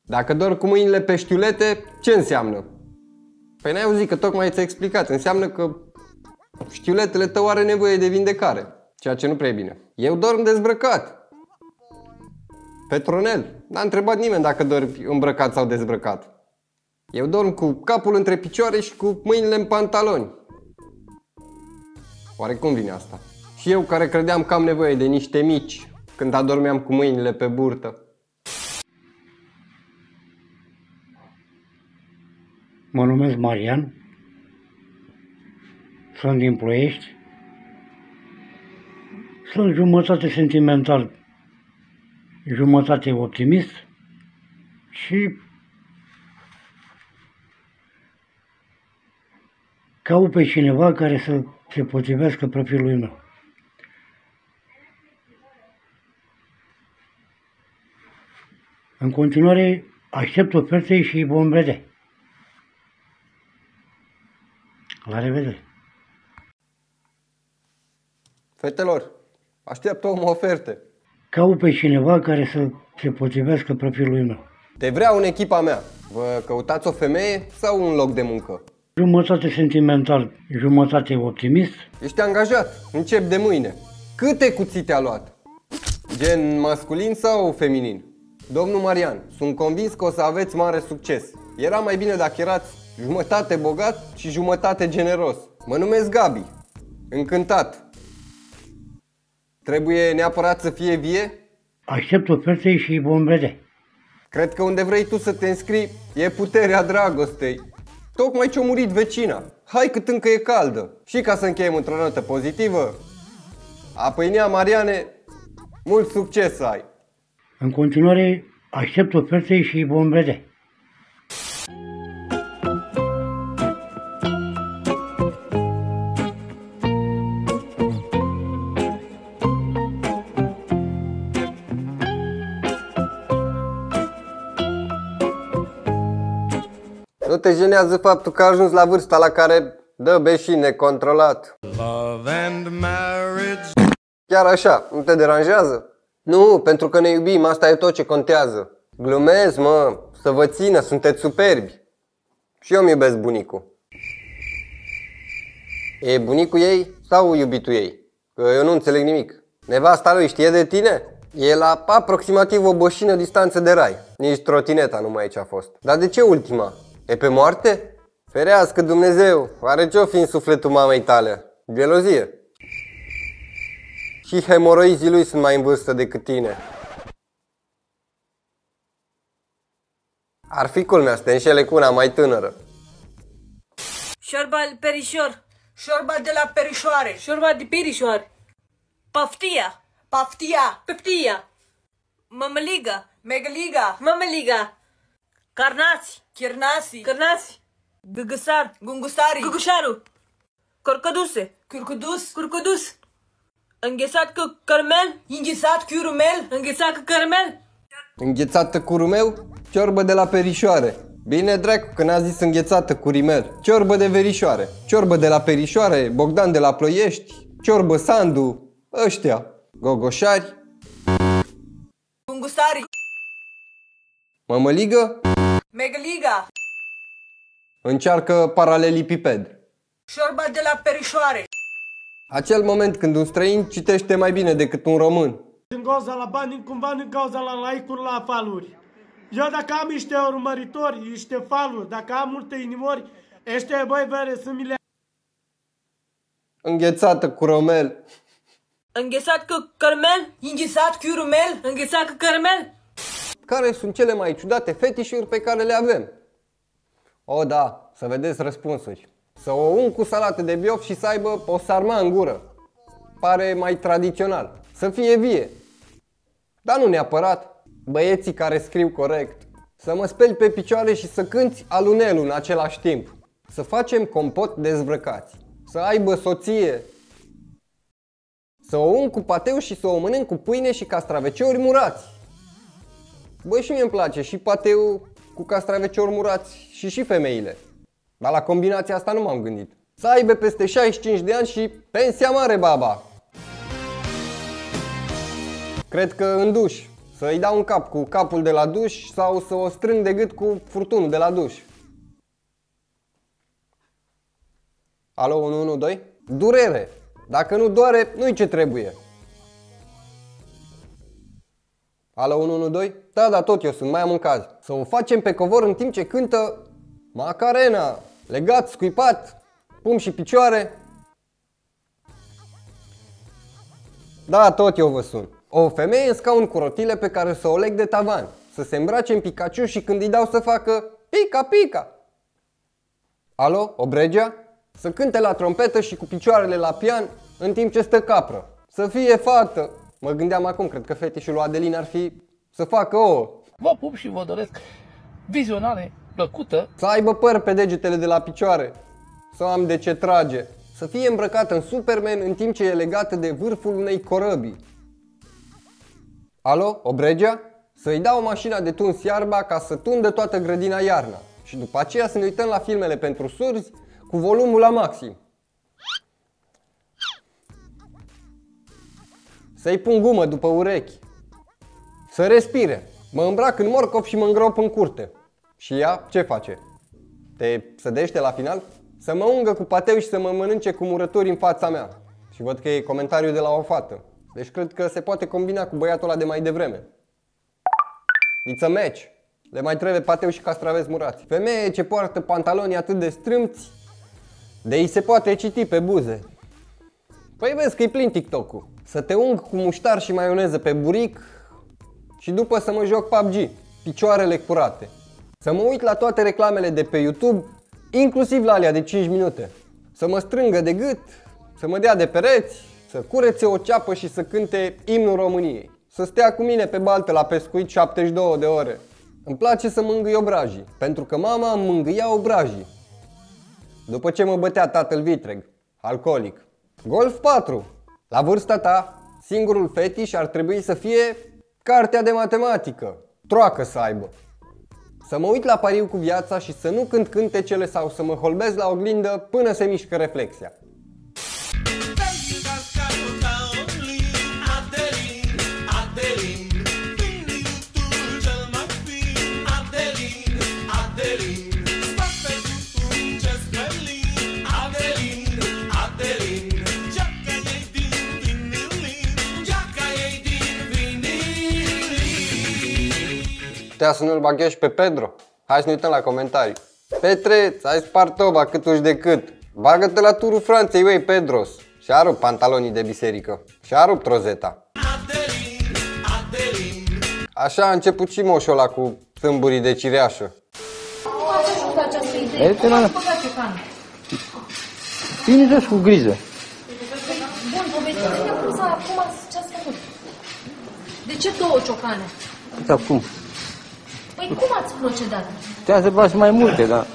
Dacă dorm cu mâinile pe știulete, ce înseamnă? Păi n-ai auzit că tocmai ți-a explicat. Înseamnă că știuletele tău are nevoie de vindecare. Ceea ce nu prea e bine. Eu dorm dezbrăcat. Petronel. N-a întrebat nimeni dacă dormi îmbrăcat sau dezbrăcat. Eu dorm cu capul între picioare și cu mâinile în pantaloni. Oare cum vine asta? Și eu care credeam că am nevoie de niște mici când adormeam cu mâinile pe burtă. Mă numesc Marian, sunt din Ploiești, sunt jumătate sentimental, jumătate optimist și caut pe cineva care să se potrivească profilului meu. În continuare, aștept oferte și vom vedea. La revedere! Fetelor, așteaptă o oferte. Caut pe cineva care să se potrivească profilului meu. Te vreau în echipa mea. Vă căutați o femeie sau un loc de muncă? Jumătate sentimental, jumătate optimist. Ești angajat. Încep de mâine. Câte cuțite a luat? Gen masculin sau feminin? Domnul Marian, sunt convins că o să aveți mare succes. Era mai bine dacă erați jumătate bogat și jumătate generos. Mă numesc Gabi. Încântat. Trebuie neapărat să fie vie? Aștept oferte și vom vedea. Cred că unde vrei tu să te înscrii e puterea dragostei. Tocmai ce-a murit vecina. Hai cât încă e caldă. Și ca să încheiem într-o notă pozitivă, a pâinea Mariane, mult succes să ai! În continuare, aștept oferte și vom vedea. Te jenează faptul că a ajuns la vârsta la care dă beșii necontrolat. Love and marriage. Chiar așa, nu te deranjează? Nu, pentru că ne iubim, asta e tot ce contează. Glumez, mă, să vă țină, sunteți superbi. Și eu îmi iubesc bunicul. E bunicul ei sau iubitul ei? Că eu nu înțeleg nimic. Nevasta lui știe de tine? E la aproximativ o boșină distanță de rai. Nici trotineta nu mai e ce a fost. Dar de ce ultima? E pe moarte? Ferească Dumnezeu! Are ce-o fi în sufletul mamei tale? Gelozie. Și hemoroizii lui sunt mai în vârstă decât tine. Ar fi culmea să te înșele cu una mai tânără. Șorba perișor. Șorba de la perișoare. Șorba de perișoare. Paftia. Paftia. Peptia. Mămăliga. Megaliga. Mămăliga. Carnați. Chirnasi. Carnați. Gâgăsar. Gungusari. Gugușaru. Corcăduse. Curcudus. Curcudus. Înghețat cu cărmel. Înghețat cu rumel. Înghețat cu cărmel. Înghețată cu rumeu? Ciorbă de la perișoare. Bine, dracu, că n-a zis înghețată cu rimel. Ciorbă de verișoare. Ciorbă de la perișoare, Bogdan de la Ploiești, ciorbă Sandu, ăștia, gogoșari, Gungusari. mămăligă, Megaliga. încearcă paralelipiped. Șorba de la perișoare. Acel moment când un străin citește mai bine decât un român. Din cauza la bani, cumva din cauza la like-uri, la faluri. Eu dacă am niște urmăritori, niște faluri, dacă am multe inimori, ăștia băi vere sunt mile... Înghețată cu romel. Înghețat cu cărmel? Înghețat cu rumel? Înghețat cu cărmel? Care sunt cele mai ciudate fetișuri pe care le avem? O, da, să vedeți răspunsuri. Să o ung cu salată de biof și să aibă o sarma în gură. Pare mai tradițional. Să fie vie. Dar nu neapărat. Băieții care scriu corect. Să mă speli pe picioare și să cânti alunelul în același timp. Să facem compot dezbrăcați. Să aibă soție. Să o ung cu pateu și să o mănânc cu pâine și castraveciori murați. Băi, și mie îmi place și pateu cu castraveciori murați și și femeile. Dar la combinația asta nu m-am gândit. Să aibă peste 65 de ani și pensia mare, baba. Cred că în duș. Să-i dau un cap cu capul de la duș sau să o strâng de gât cu furtunul de la duș. Alo, 112? Durere. Dacă nu doare, nu-i ce trebuie. Alo, 112? Da, da, tot eu sunt, mai am un caz. Să o facem pe covor în timp ce cântă Macarena, legat, scuipat, pum și picioare. Da, tot eu vă sun. O femeie în scaun cu rotile pe care să o leg de tavan. Să se îmbrace în Pikachu și când îi dau să facă pica, pica. Alo, Obregea? Să cânte la trompetă și cu picioarele la pian în timp ce stă capră. Să fie fată. Mă gândeam acum, cred că fetișul lui Adelin ar fi să facă ouă. Vă pup și vă doresc vizionare plăcută. Să aibă păr pe degetele de la picioare. Să am de ce trage. Să fie îmbrăcată în Superman în timp ce e legată de vârful unei corăbii. Alo, Obregea? Să-i dau mașina de tuns iarba ca să tundă toată grădina iarna. Și după aceea să ne uităm la filmele pentru surzi cu volumul la maxim. Să-i pun gumă după urechi. Să respire. Mă îmbrac în morcov și mă îngrop în curte. Și ea ce face? Te sădește la final? Să mă ungă cu pateu și să mă mănânce cu murături în fața mea. Și văd că e comentariu de la o fată. Deci cred că se poate combina cu băiatul ăla de mai devreme. It's a match. Le mai trebuie pateu și castraveți murați. Femeie ce poartă pantaloni atât de strâmți, de îi se poate citi pe buze. Păi vezi că e plin TikTok-ul. Să te ung cu muștar și maioneză pe buric și după să mă joc PUBG, picioarele curate. Să mă uit la toate reclamele de pe YouTube, inclusiv la alea de 5 minute. Să mă strângă de gât, să mă dea de pereți, să curețe o ceapă și să cânte imnul României. Să stea cu mine pe baltă la pescuit 72 de ore. Îmi place să mângâi obrajii, pentru că mama îmi mângâia obrajii. După ce mă bătea tatăl vitreg, alcoolic. Golf 4. La vârsta ta, singurul fetiș ar trebui să fie cartea de matematică. Troacă să aibă. Să mă uit la pariu cu viața și să nu cânt cântecele sau să mă holbez la oglindă până se mișcă reflexia. Putea să nu-l baghești pe Pedro? Hai să ne uităm la comentarii. Petreț, ai spart toba cât de cât. Bagă-te la turul Franței, uei, Pedros. Și-a rupt pantalonii de biserică. Și-a rupt rozeta. Așa a început și moșul ăla cu sâmburii de cireașă. Cum ați ajuns la această idee? E, te Cum la- ați băgat ciocanul? Bine, cu grijă. Bun, povestiți-ne cum s-a, cum ați, ce ați făcut? De ce două ciocane? Uite acum. Păi cum ați procedat? Putea să bagi mai multe, dar...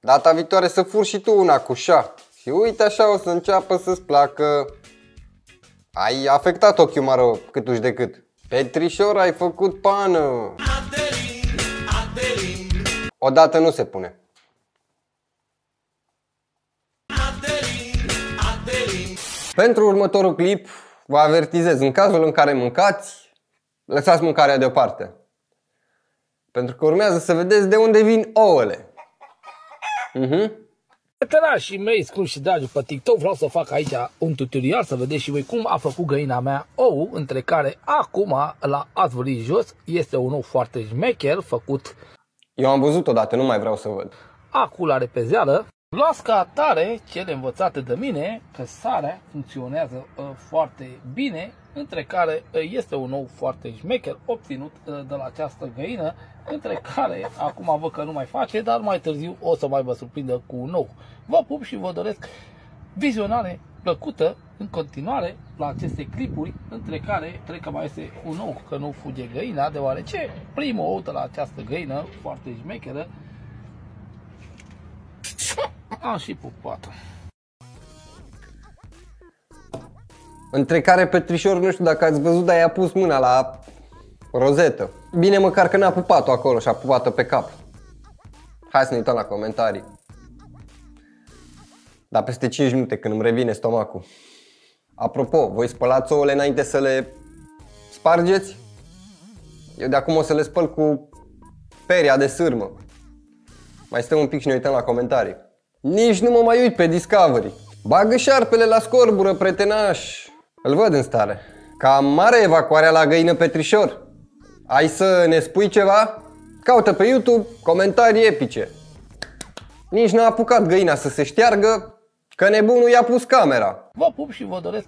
Data viitoare să fur și tu una cu șa. Și uite așa o să înceapă să-ți placă. Ai afectat ochiul maro câtuși de cât. Petrișor, ai făcut pană. Odată nu se pune. Pentru următorul clip, vă avertizez, în cazul în care mâncați, lăsați mâncarea deoparte. Pentru că urmează să vedeți de unde vin ouăle. Mhm. Prieterașii mei, scrum și dragi pe TikTok, vreau să fac aici un tutorial să vedeți și voi cum a făcut găina mea ou, între care acum, la ați văzut jos, este un ou foarte șmecher, făcut Eu am văzut odată, nu mai vreau să văd. acum la repezeală. Luați ca atare cele învățate de mine că sarea funcționează uh, foarte bine, între care uh, este un nou foarte șmecher obținut uh, de la această găină, între care acum văd că nu mai face, dar mai târziu o să mai vă surprindă cu un nou. Vă pup și vă doresc vizionare plăcută în continuare la aceste clipuri, între care cred că mai este un nou, că nu fuge găina, deoarece prima oută la această găină, foarte șmecheră, am și pupat Între care Petrișor, nu știu dacă ați văzut, dar i-a pus mâna la rozetă. Bine măcar că n-a pupat-o acolo și a pupat-o pe cap. Hai să ne uităm la comentarii. Dar peste 5 minute când îmi revine stomacul. Apropo, voi spălați ouăle înainte să le spargeți? Eu de acum o să le spăl cu peria de sârmă. Mai stăm un pic și ne uităm la comentarii. Nici nu mă mai uit pe Discovery. Bagă șarpele la scorbură, pretenaș. Îl văd în stare. Cam mare evacuarea la găină Petrișor. Ai să ne spui ceva? Caută pe YouTube comentarii epice. Nici n-a apucat găina să se șteargă, că nebunul i-a pus camera. Vă pup și vă doresc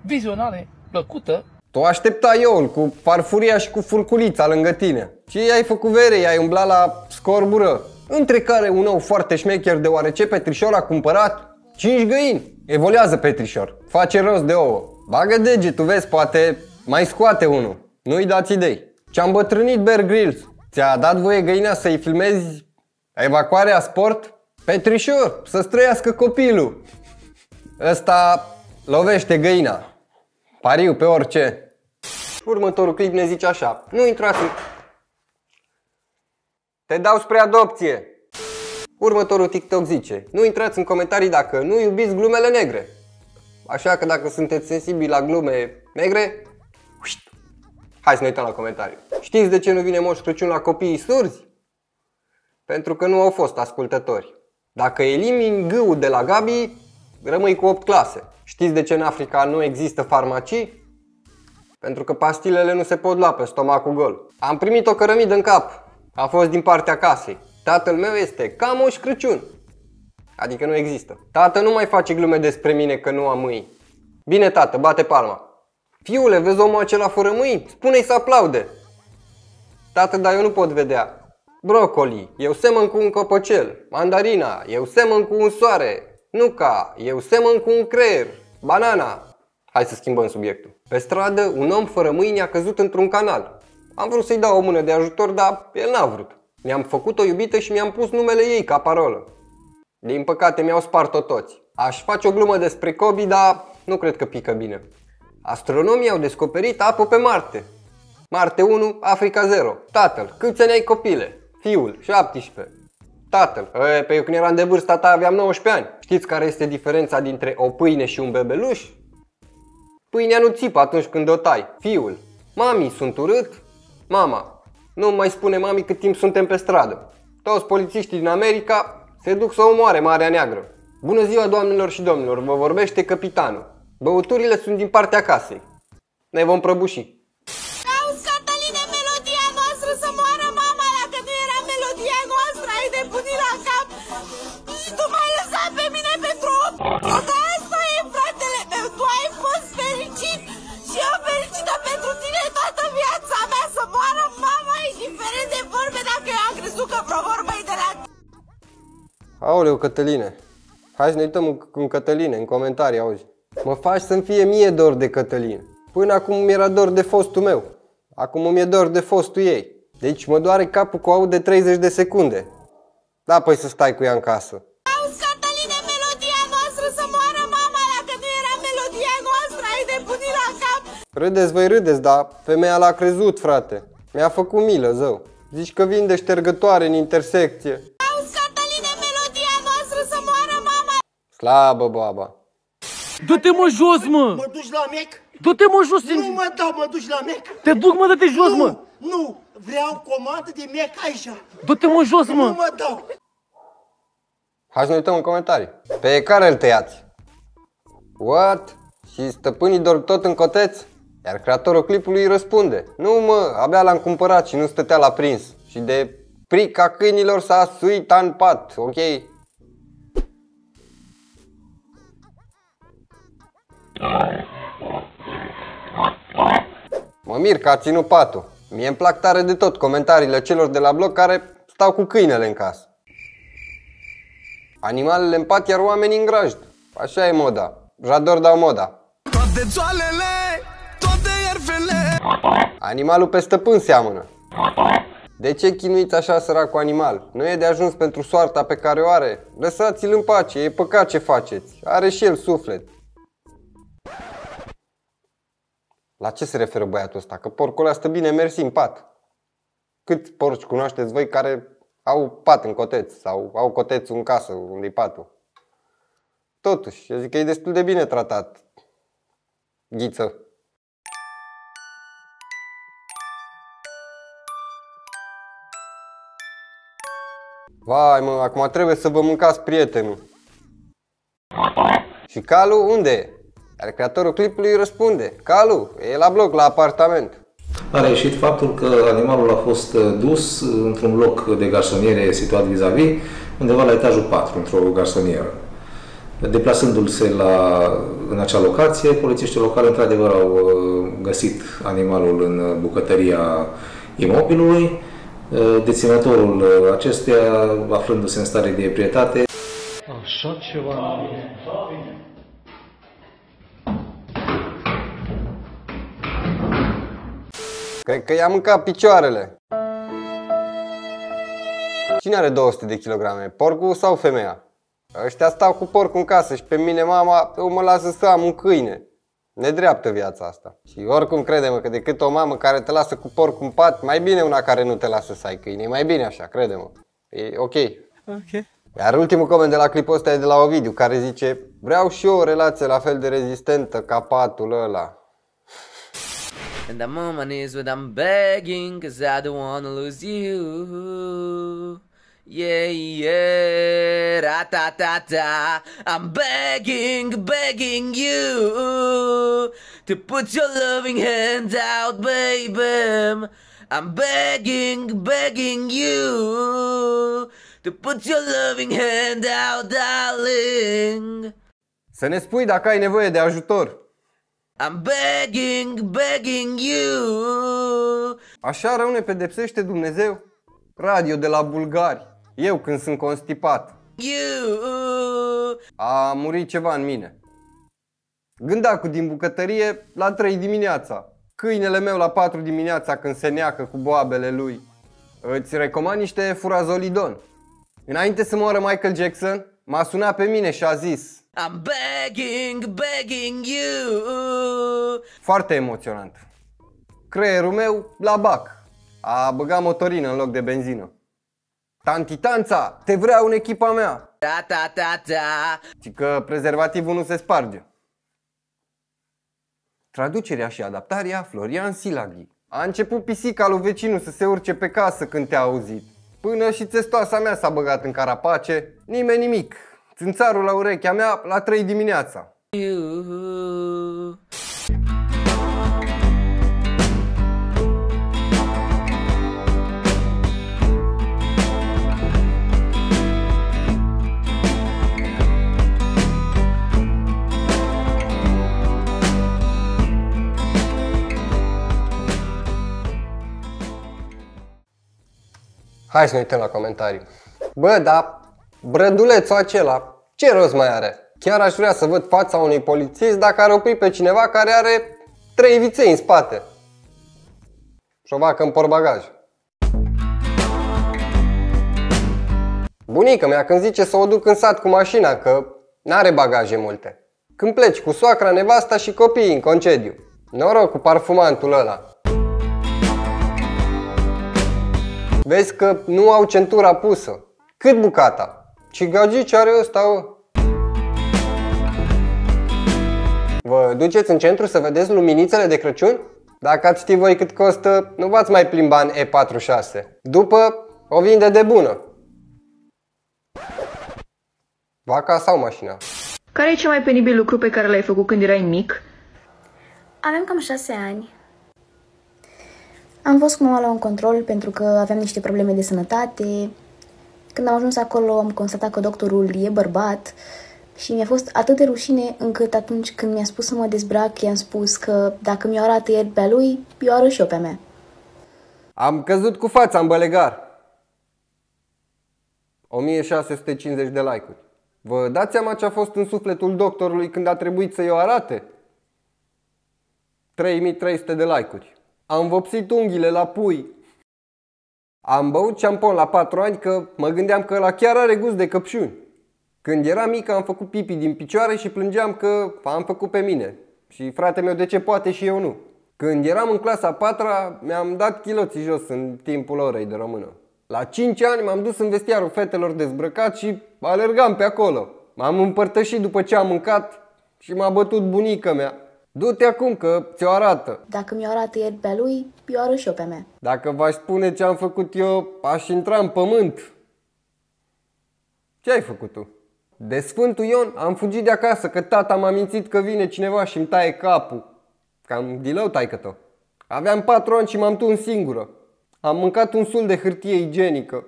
vizionare plăcută. Tu aștepta eu cu farfuria și cu furculița lângă tine. Ce ai făcut vere? I-ai umblat la scorbură? Între care un ou foarte șmecher deoarece Petrișor a cumpărat 5 găini. Evoluează Petrișor, face rost de ouă. Bagă degetul, vezi, poate mai scoate unul. Nu-i dați idei. Ce-a îmbătrânit Bear Grylls. Ți-a dat voie găina să-i filmezi evacuarea sport? Petrișor, să străiască copilul. Ăsta lovește găina. Pariu pe orice. Următorul clip ne zice așa. Nu intrați în... Te dau spre adopție. Următorul TikTok zice. Nu intrați în comentarii dacă nu iubiți glumele negre. Așa că dacă sunteți sensibili la glume negre, hai să ne uităm la comentarii. Știți de ce nu vine Moș Crăciun la copiii surzi? Pentru că nu au fost ascultători. Dacă elimini gâul de la Gabi, rămâi cu 8 clase. Știți de ce în Africa nu există farmacii? Pentru că pastilele nu se pot lua pe stomacul gol. Am primit o cărămidă în cap. A fost din partea casei. Tatăl meu este ca Moș Crăciun. Adică nu există. Tată nu mai face glume despre mine că nu am mâini. Bine, tată, bate palma. Fiule, vezi omul acela fără mâini? Spune-i să aplaude. Tată, dar eu nu pot vedea. Brocoli, eu semăn cu un copăcel. Mandarina, eu semăn cu un soare. Nuca, eu semăn cu un creier. Banana. Hai să schimbăm subiectul. Pe stradă, un om fără mâini a căzut într-un canal. Am vrut să-i dau o mână de ajutor, dar el n-a vrut. Mi-am făcut o iubită și mi-am pus numele ei ca parolă. Din păcate mi-au spart-o toți. Aș face o glumă despre Kobe, dar nu cred că pică bine. Astronomii au descoperit apă pe Marte. Marte 1, Africa 0. Tatăl, câți ani ai copile? Fiul, 17. Tatăl, e, pe eu când eram de vârsta ta aveam 19 ani. Știți care este diferența dintre o pâine și un bebeluș? Pâinea nu țipă atunci când o tai. Fiul, mami, sunt urât? Mama, nu mai spune mami cât timp suntem pe stradă. Toți polițiștii din America se duc să omoare Marea Neagră. Bună ziua, doamnelor și domnilor, vă vorbește capitanul. Băuturile sunt din partea casei. Ne vom prăbuși. Aoleu, Cătăline. Hai să ne uităm în, în Cătăline, în comentarii, auzi. Mă faci să-mi fie mie dor de Cătăline. Până acum mi-era dor de fostul meu. Acum mi-e dor de fostul ei. Deci mă doare capul cu aud de 30 de secunde. Da, păi să stai cu ea în casă. Auzi, Cataline, melodia noastră să moară mama Dacă nu era melodia noastră, ai nebunit la cap Râdeți, voi râdeți, dar femeia l-a crezut, frate. Mi-a făcut milă, zău. Zici că vinde ștergătoare în intersecție. Slabă, baba. Du-te mă jos, mă! Mă duci la mec? Du-te mă jos! Nu mă dau, mă duci la mec? Te duc, mă, dă-te jos, mă! Nu, vreau comandă de mec aici. Du-te mă jos, mă! Nu mă dau. Hai să ne uităm în comentarii. Pe care îl tăiați? What? Și stăpânii dorm tot în coteț? Iar creatorul clipului îi răspunde. Nu mă, abia l-am cumpărat și nu stătea la prins. Și de prica câinilor s-a suit în pat, ok? Mă mir că a ținut patul. Mie îmi plac tare de tot comentariile celor de la blog care stau cu câinele în casă. Animalele în pat, iar oamenii în grajd. Așa e moda. Jador dau moda. Toate țoalele, toate ierfele Animalul pe stăpân seamănă. De ce chinuiți așa săracul animal? Nu e de ajuns pentru soarta pe care o are? Lăsați-l în pace, e păcat ce faceți. Are și el suflet. La ce se referă băiatul ăsta? Că porcul ăla stă bine mersi în pat. Câți porci cunoașteți voi care au pat în coteț sau au cotețul în casă unde e patul? Totuși, eu zic că e destul de bine tratat. Ghiță. Vai mă, acum trebuie să vă mâncați prietenul. Și Calu unde e? Iar creatorul clipului răspunde. Calu, e la bloc, la apartament. A reieșit faptul că animalul a fost uh, dus într-un loc de garsoniere situat vis-a-vis, undeva la etajul 4, într-o garsonieră. Deplasându-se la, în acea locație, polițiștii locali într-adevăr au uh, găsit animalul în bucătăria imobilului. Uh, Deținătorul acesteia, aflându-se în stare de ebrietate, Așa ceva. Cred că i-a mâncat picioarele. Cine are 200 de kilograme? Porcul sau femeia? Ăștia stau cu porcul în casă și pe mine mama eu mă lasă să am un câine. Nedreaptă viața asta. Și oricum crede-mă că decât o mamă care te lasă cu porcul în pat, mai bine una care nu te lasă să ai câine. E mai bine așa, crede-mă. E ok. Ok. Iar ultimul coment de la clipul ăsta e de la Ovidiu, care zice Vreau și eu o relație la fel de rezistentă ca patul ăla. And I'm on my knees but I'm begging Cause I don't wanna lose you. Yeah, yeah, ra ta ta ta. I'm begging, begging you To put your loving hand out, baby. I'm begging, begging you To put your loving hand out, darling. Să ne spui dacă ai nevoie de ajutor. I'm begging, begging you Așa rău ne pedepsește Dumnezeu? Radio de la bulgari. Eu când sunt constipat. You A murit ceva în mine. Gândacul din bucătărie la 3 dimineața. Câinele meu la 4 dimineața când se neacă cu boabele lui. Îți recomand niște furazolidon. Înainte să moară Michael Jackson, m-a sunat pe mine și a zis I'm begging, begging you Foarte emoționant. Creierul meu la bac. A băgat motorină în loc de benzină. Tanti Tanța, te vreau în echipa mea. Ta ta ta ta Și că prezervativul nu se sparge. Traducerea și adaptarea Florian Silaghi. A început pisica lui vecinul să se urce pe casă când te-a auzit. Până și testoasa mea s-a băgat în carapace. Nimeni nimic. Țânțarul la urechea mea la 3 dimineața. you Hai să ne uităm la comentarii. Bă, dar brădulețul acela, ce rost mai are? Chiar aș vrea să văd fața unui polițist dacă ar opri pe cineva care are trei viței în spate. Și o vacă în portbagaj. Bunica mea când zice să o duc în sat cu mașina, că n-are bagaje multe. Când pleci cu soacra, nevasta și copiii în concediu. Noroc cu parfumantul ăla. Vezi că nu au centura pusă. Cât bucata? Ce gagici are ăsta, o? Vă duceți în centru să vedeți luminițele de Crăciun? Dacă ați ști voi cât costă, nu v-ați mai plimba în E46. După, o vinde de bună. Vaca sau mașina? Care e cel mai penibil lucru pe care l-ai făcut când erai mic? Avem cam șase ani. Am fost cu mama la un control pentru că aveam niște probleme de sănătate. Când am ajuns acolo am constatat că doctorul e bărbat. Și mi-a fost atât de rușine încât atunci când mi-a spus să mă dezbrac, i-am spus că dacă mi-o arată el pe-a lui, eu arăt și eu pe-a mea. Am căzut cu fața în bălegar. 1650 de like-uri. Vă dați seama ce a fost în sufletul doctorului când a trebuit să-i o arate? 3300 de like-uri. Am vopsit unghiile la pui. Am băut șampon la 4 ani că mă gândeam că la chiar are gust de căpșuni. Când eram mic am făcut pipi din picioare și plângeam că am făcut pe mine. Și frate meu de ce poate și eu nu. Când eram în clasa 4 mi-am dat chiloții jos în timpul orei de română. La 5 ani m-am dus în vestiarul fetelor dezbrăcat și alergam pe acolo. M-am împărtășit după ce am mâncat și m-a bătut bunica mea. Du-te acum că ți-o arată. Dacă mi-o arată el pe-a lui, eu arăt și eu pe-a mea. Dacă v-aș spune ce am făcut eu, aș intra în pământ. Ce ai făcut tu? De Sfântul Ion am fugit de acasă că tata m-a mințit că vine cineva și îmi taie capul. Cam dilău taică -o. Aveam patru ani și m-am tuns singură. Am mâncat un sul de hârtie igienică.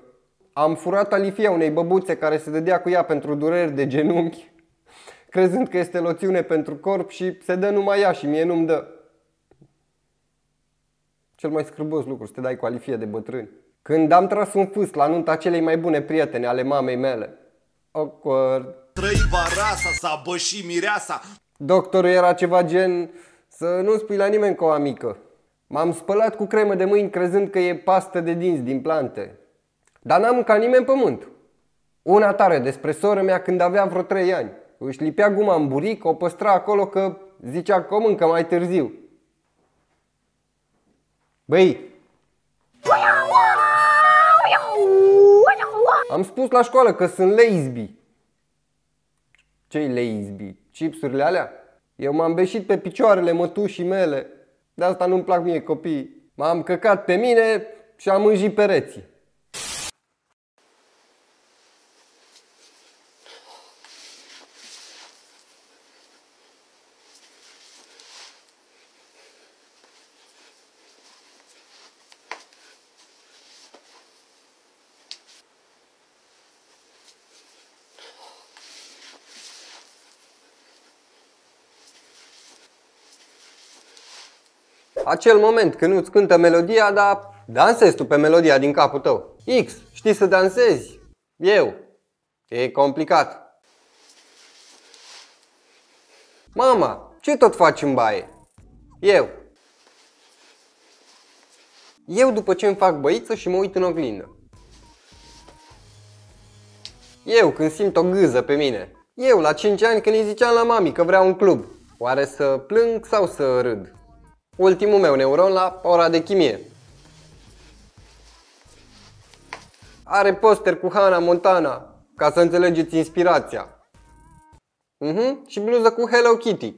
Am furat alifia unei băbuțe care se dădea cu ea pentru dureri de genunchi, crezând că este loțiune pentru corp și se dă numai ea și mie nu-mi dă. Cel mai scârbos lucru, să te dai cu alifie de bătrâni. Când am tras un fâs la nunta celei mai bune prietene ale mamei mele. Awkward. Trăi varasa, s-a băși mireasa. Doctorul era ceva gen să nu spui la nimeni că o amică. M-am spălat cu cremă de mâini crezând că e pastă de dinți din plante. Dar n-am ca nimeni pământ. Una tare despre soră mea când avea vreo trei ani. Își lipea guma în buric, o păstra acolo că zicea că o mâncă mai târziu. Băi, am spus la școală că sunt lesbi. Ce-i lesbi? Chipsurile alea? Eu m-am beșit pe picioarele mătușii mele. De asta nu-mi plac mie copii. M-am căcat pe mine și am înjit pereții. Acel moment când nu-ți cântă melodia, dar dansezi tu pe melodia din capul tău. X, știi să dansezi? Eu. E complicat. Mama, ce tot faci în baie? Eu. Eu după ce îmi fac băiță și mă uit în oglindă. Eu când simt o gâză pe mine. Eu la 5 ani când îi ziceam la mami că vreau un club. Oare să plâng sau să râd? Ultimul meu neuron la ora de chimie. Are poster cu Hannah Montana, ca să înțelegeți inspirația. Mhm, și bluză cu Hello Kitty.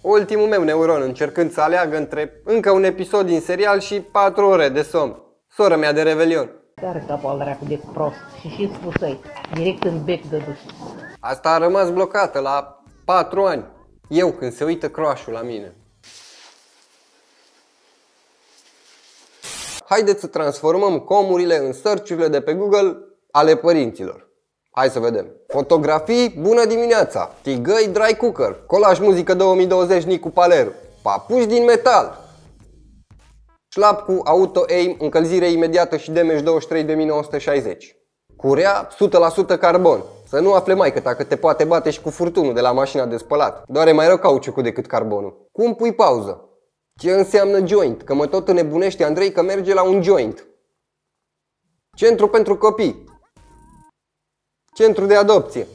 Ultimul meu neuron încercând să aleagă între încă un episod din serial și 4 ore de somn. Sora mea de revelion. Care capul al dracu de prost și și spusai, direct în bec de dus. Asta a rămas blocată la 4 ani. Eu când se uită croașul la mine. Haideți să transformăm comurile în search de pe Google ale părinților. Hai să vedem. Fotografii, bună dimineața! Tigăi dry cooker, colaj muzică 2020 Nicu Paleru, papuși din metal, șlap cu auto-aim, încălzire imediată și damage 23 Curea 100% carbon, să nu afle mai că dacă te poate bate și cu furtunul de la mașina de spălat. Doare mai rău cauciucul decât carbonul. Cum pui pauză? Ce înseamnă joint? Că mă tot înnebunește Andrei că merge la un joint. Centru pentru copii. Centru de adopție.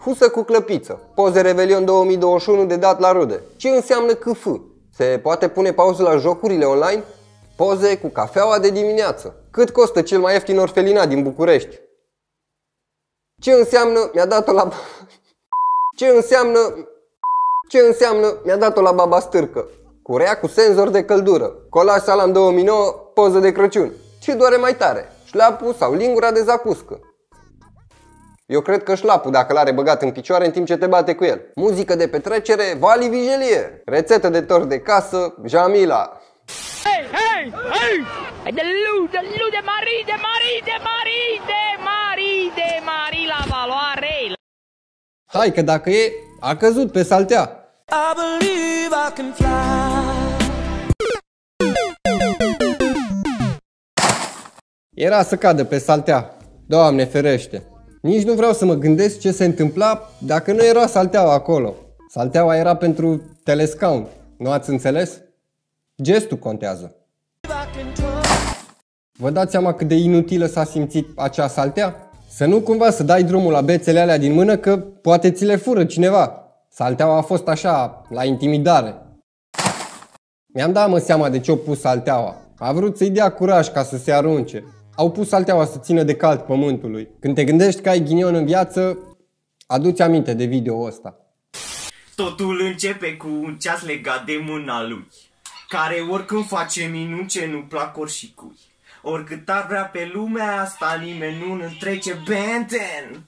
Husă cu clăpiță. Poze Revelion 2021 de dat la rude. Ce înseamnă CF? Se poate pune pauză la jocurile online? Poze cu cafeaua de dimineață. Cât costă cel mai ieftin orfelinat din București? Ce înseamnă mi-a dat-o la... Ce înseamnă... Ce înseamnă mi-a dat-o la baba stârcă? Curea cu senzor de căldură. Colaj Salam 2009, poză de Crăciun. Ce doare mai tare? Șlapul sau lingura de zacuscă? Eu cred că șlapul dacă l-are băgat în picioare în timp ce te bate cu el. Muzică de petrecere, Vali Vigelie. Rețetă de tort de casă, Jamila. Hey, hey! Hai! Hai! Hai de lu, de lu, de mari, de mari, de mari, de mari, de mari la valoare! Hai că dacă e, a căzut pe saltea. I believe I can fly. Era să cadă pe saltea. Doamne ferește. Nici nu vreau să mă gândesc ce se întâmpla dacă nu era salteaua acolo. Salteaua era pentru telescaun. Nu ați înțeles? Gestul contează. Vă dați seama cât de inutilă s-a simțit acea saltea? Să nu cumva să dai drumul la bețele alea din mână că poate ți le fură cineva. Salteaua a fost așa, la intimidare. Mi-am dat mă seama de ce au pus salteaua. A vrut să-i dea curaj ca să se arunce. Au pus salteaua să țină de cald pământului. Când te gândești că ai ghinion în viață, aduți aminte de video ăsta. Totul începe cu un ceas legat de mâna lui, care oricând face minuni ce nu plac oricui. Oricât ar vrea pe lumea asta, nimeni nu întrece Benten.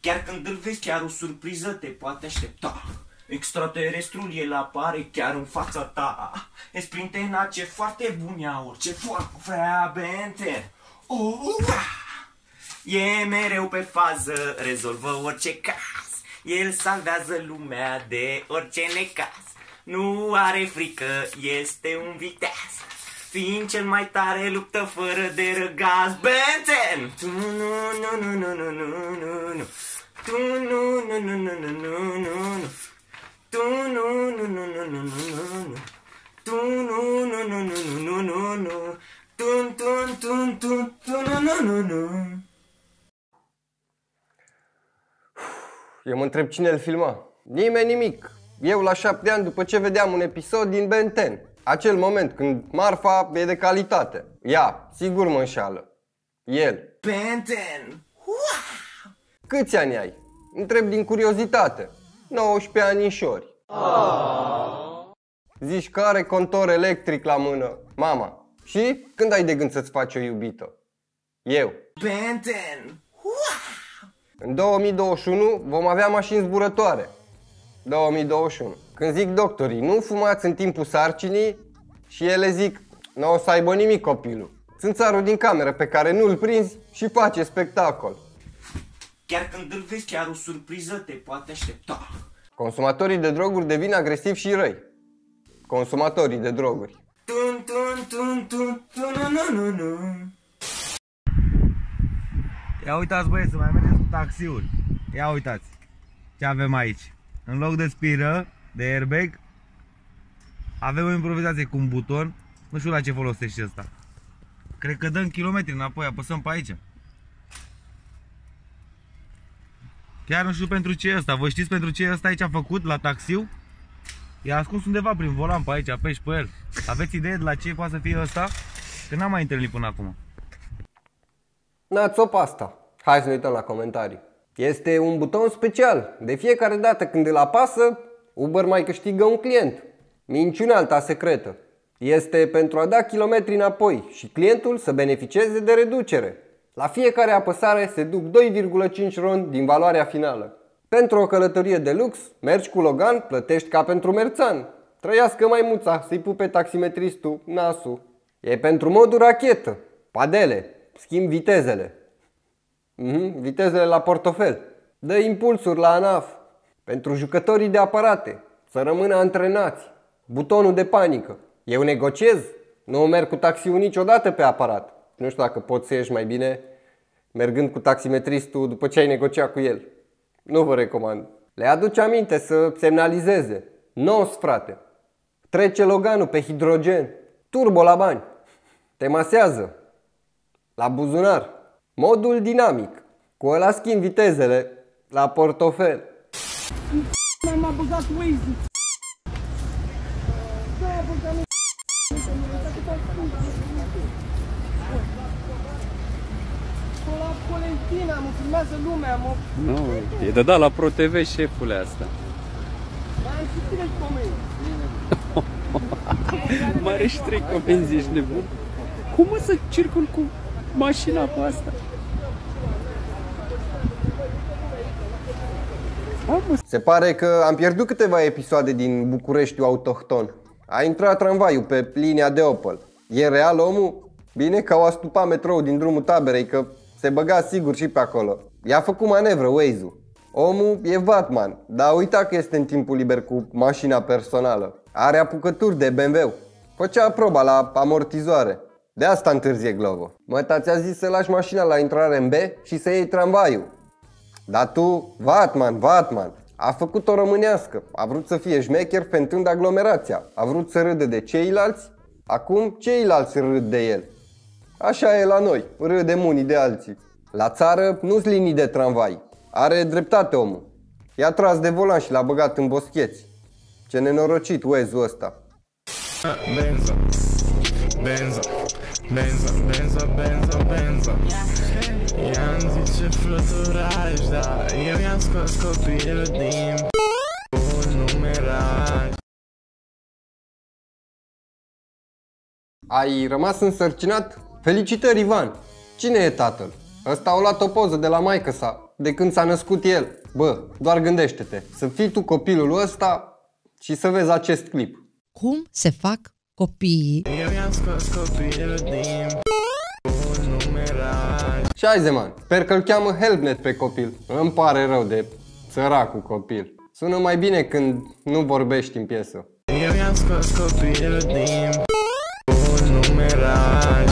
Chiar când îl vezi, chiar o surpriză te poate aștepta. Extraterestrul el apare chiar în fața ta. E sprintena ce foarte bun ia orice foc vrea Benten. Oh, E mereu pe fază, rezolvă orice caz. El salvează lumea de orice necaz. Nu are frică, este un viteaz. Fiind cel mai tare, luptă fără de răgaz Benzen! Tu nu, nu, nu, nu, nu, nu, nu, nu Tu nu, nu, nu, nu, nu, nu, nu, nu Tu nu, nu, nu, nu, nu, nu, nu, nu. Tu nu, nu, nu, nu, nu, nu, nu, nu Tu, tun, tun, tun, tun, nu, nu, nu, nu Eu mă întreb cine îl filma. Nimeni nimic. Eu la șapte ani după ce vedeam un episod din Ben 10. Acel moment când marfa e de calitate. Ea, sigur mă înșală. El. Benten! Câți ani ai? Întreb din curiozitate. 19 anișori. Zici că are contor electric la mână. Mama. Și când ai de gând să-ți faci o iubită? Eu. Benten! În 2021 vom avea mașini zburătoare. 2021. Când zic doctorii, nu fumați în timpul sarcinii și ele zic, nu o să aibă nimic copilul. Țânțarul din cameră pe care nu-l prinzi și face spectacol. Chiar când îl vezi, chiar o surpriză te poate aștepta. Consumatorii de droguri devin agresivi și răi. Consumatorii de droguri. Tun tun tun tun tun nu nu nu nu. Ia uitați băieți, să mai mergeți cu taxiuri. Ia uitați ce avem aici. În loc de spiră, de airbag, avem o improvizație cu un buton. Nu știu la ce folosește ăsta. Cred că dăm kilometri înapoi, apăsăm pe aici. Chiar nu știu pentru ce e ăsta. Vă știți pentru ce e ăsta aici a făcut la taxiu? E ascuns undeva prin volan pe aici, apeși pe el. Aveți idee de la ce poate să fie ăsta? Că n-am mai întâlnit până acum. N-ați o pasta. Hai să ne uităm la comentarii. Este un buton special. De fiecare dată când îl apasă, Uber mai câștigă un client. Minciunea alta secretă. Este pentru a da kilometri înapoi și clientul să beneficieze de reducere. La fiecare apăsare se duc 2,5 ron din valoarea finală. Pentru o călătorie de lux, mergi cu Logan, plătești ca pentru merțan. Trăiască mai muța, să-i pupe taximetristul nasul. E pentru modul rachetă, padele, schimb vitezele. Mhm, vitezele la portofel. Dă impulsuri la ANAF. Pentru jucătorii de aparate, să rămână antrenați. Butonul de panică. Eu negociez, nu merg cu taxiul niciodată pe aparat. Nu știu dacă poți să ieși mai bine mergând cu taximetristul după ce ai negociat cu el. Nu vă recomand. Le aduce aminte să semnalizeze. NOS, frate. Trece Loganul pe hidrogen. Turbo la bani. Te masează. La buzunar. Modul dinamic. Cu ăla schimb vitezele la portofel. M-a băgat Waze. Da, băgat la Colentina, mă filmează lumea, mă... Nu, e de da la ProTV șefule asta. Mai ai și trei comenzi. Mai are și trei comenzi, ești nebun? Cum mă să circul cu mașina pe asta? Se pare că am pierdut câteva episoade din Bucureștiul autohton. A intrat tramvaiul pe linia de Opel. E real omul? Bine că au astupat metrou din drumul taberei, că se băga sigur și pe acolo. I-a făcut manevră Waze-ul. Omul e Batman, dar uita că este în timpul liber cu mașina personală. Are apucături de BMW. Făcea proba la amortizoare. De asta întârzie Glovo. Mă, ți-a zis să lași mașina la intrare în B și să iei tramvaiul. Dar tu, Vatman, Vatman, a făcut-o românească. A vrut să fie șmecher fentând aglomerația. A vrut să râde de ceilalți, acum ceilalți râd de el. Așa e la noi, râdem unii de alții. La țară nu-s linii de tramvai. Are dreptate omul. I-a tras de volan și l-a băgat în boscheți. Ce nenorocit Wezi-ul ăsta. Benzo, benzo, benzo, benzo, benzo, benzo I-am zice fluturaj, da Eu i-am scos copilul din un numeraj Ai rămas însărcinat? Felicitări, Ivan! Cine e tatăl? Ăsta a luat o poză de la maică sa, de când s-a născut el. Bă, doar gândește-te, să fii tu copilul ăsta și să vezi acest clip. Cum se fac copiii? Eu i-am scos copilul din un numeraj Și hai, man, sper că îl cheamă Helpnet pe copil. Îmi pare rău de săracul copil. Sună mai bine când nu vorbești în piesă. Eu i-am scos copilul din un numeraj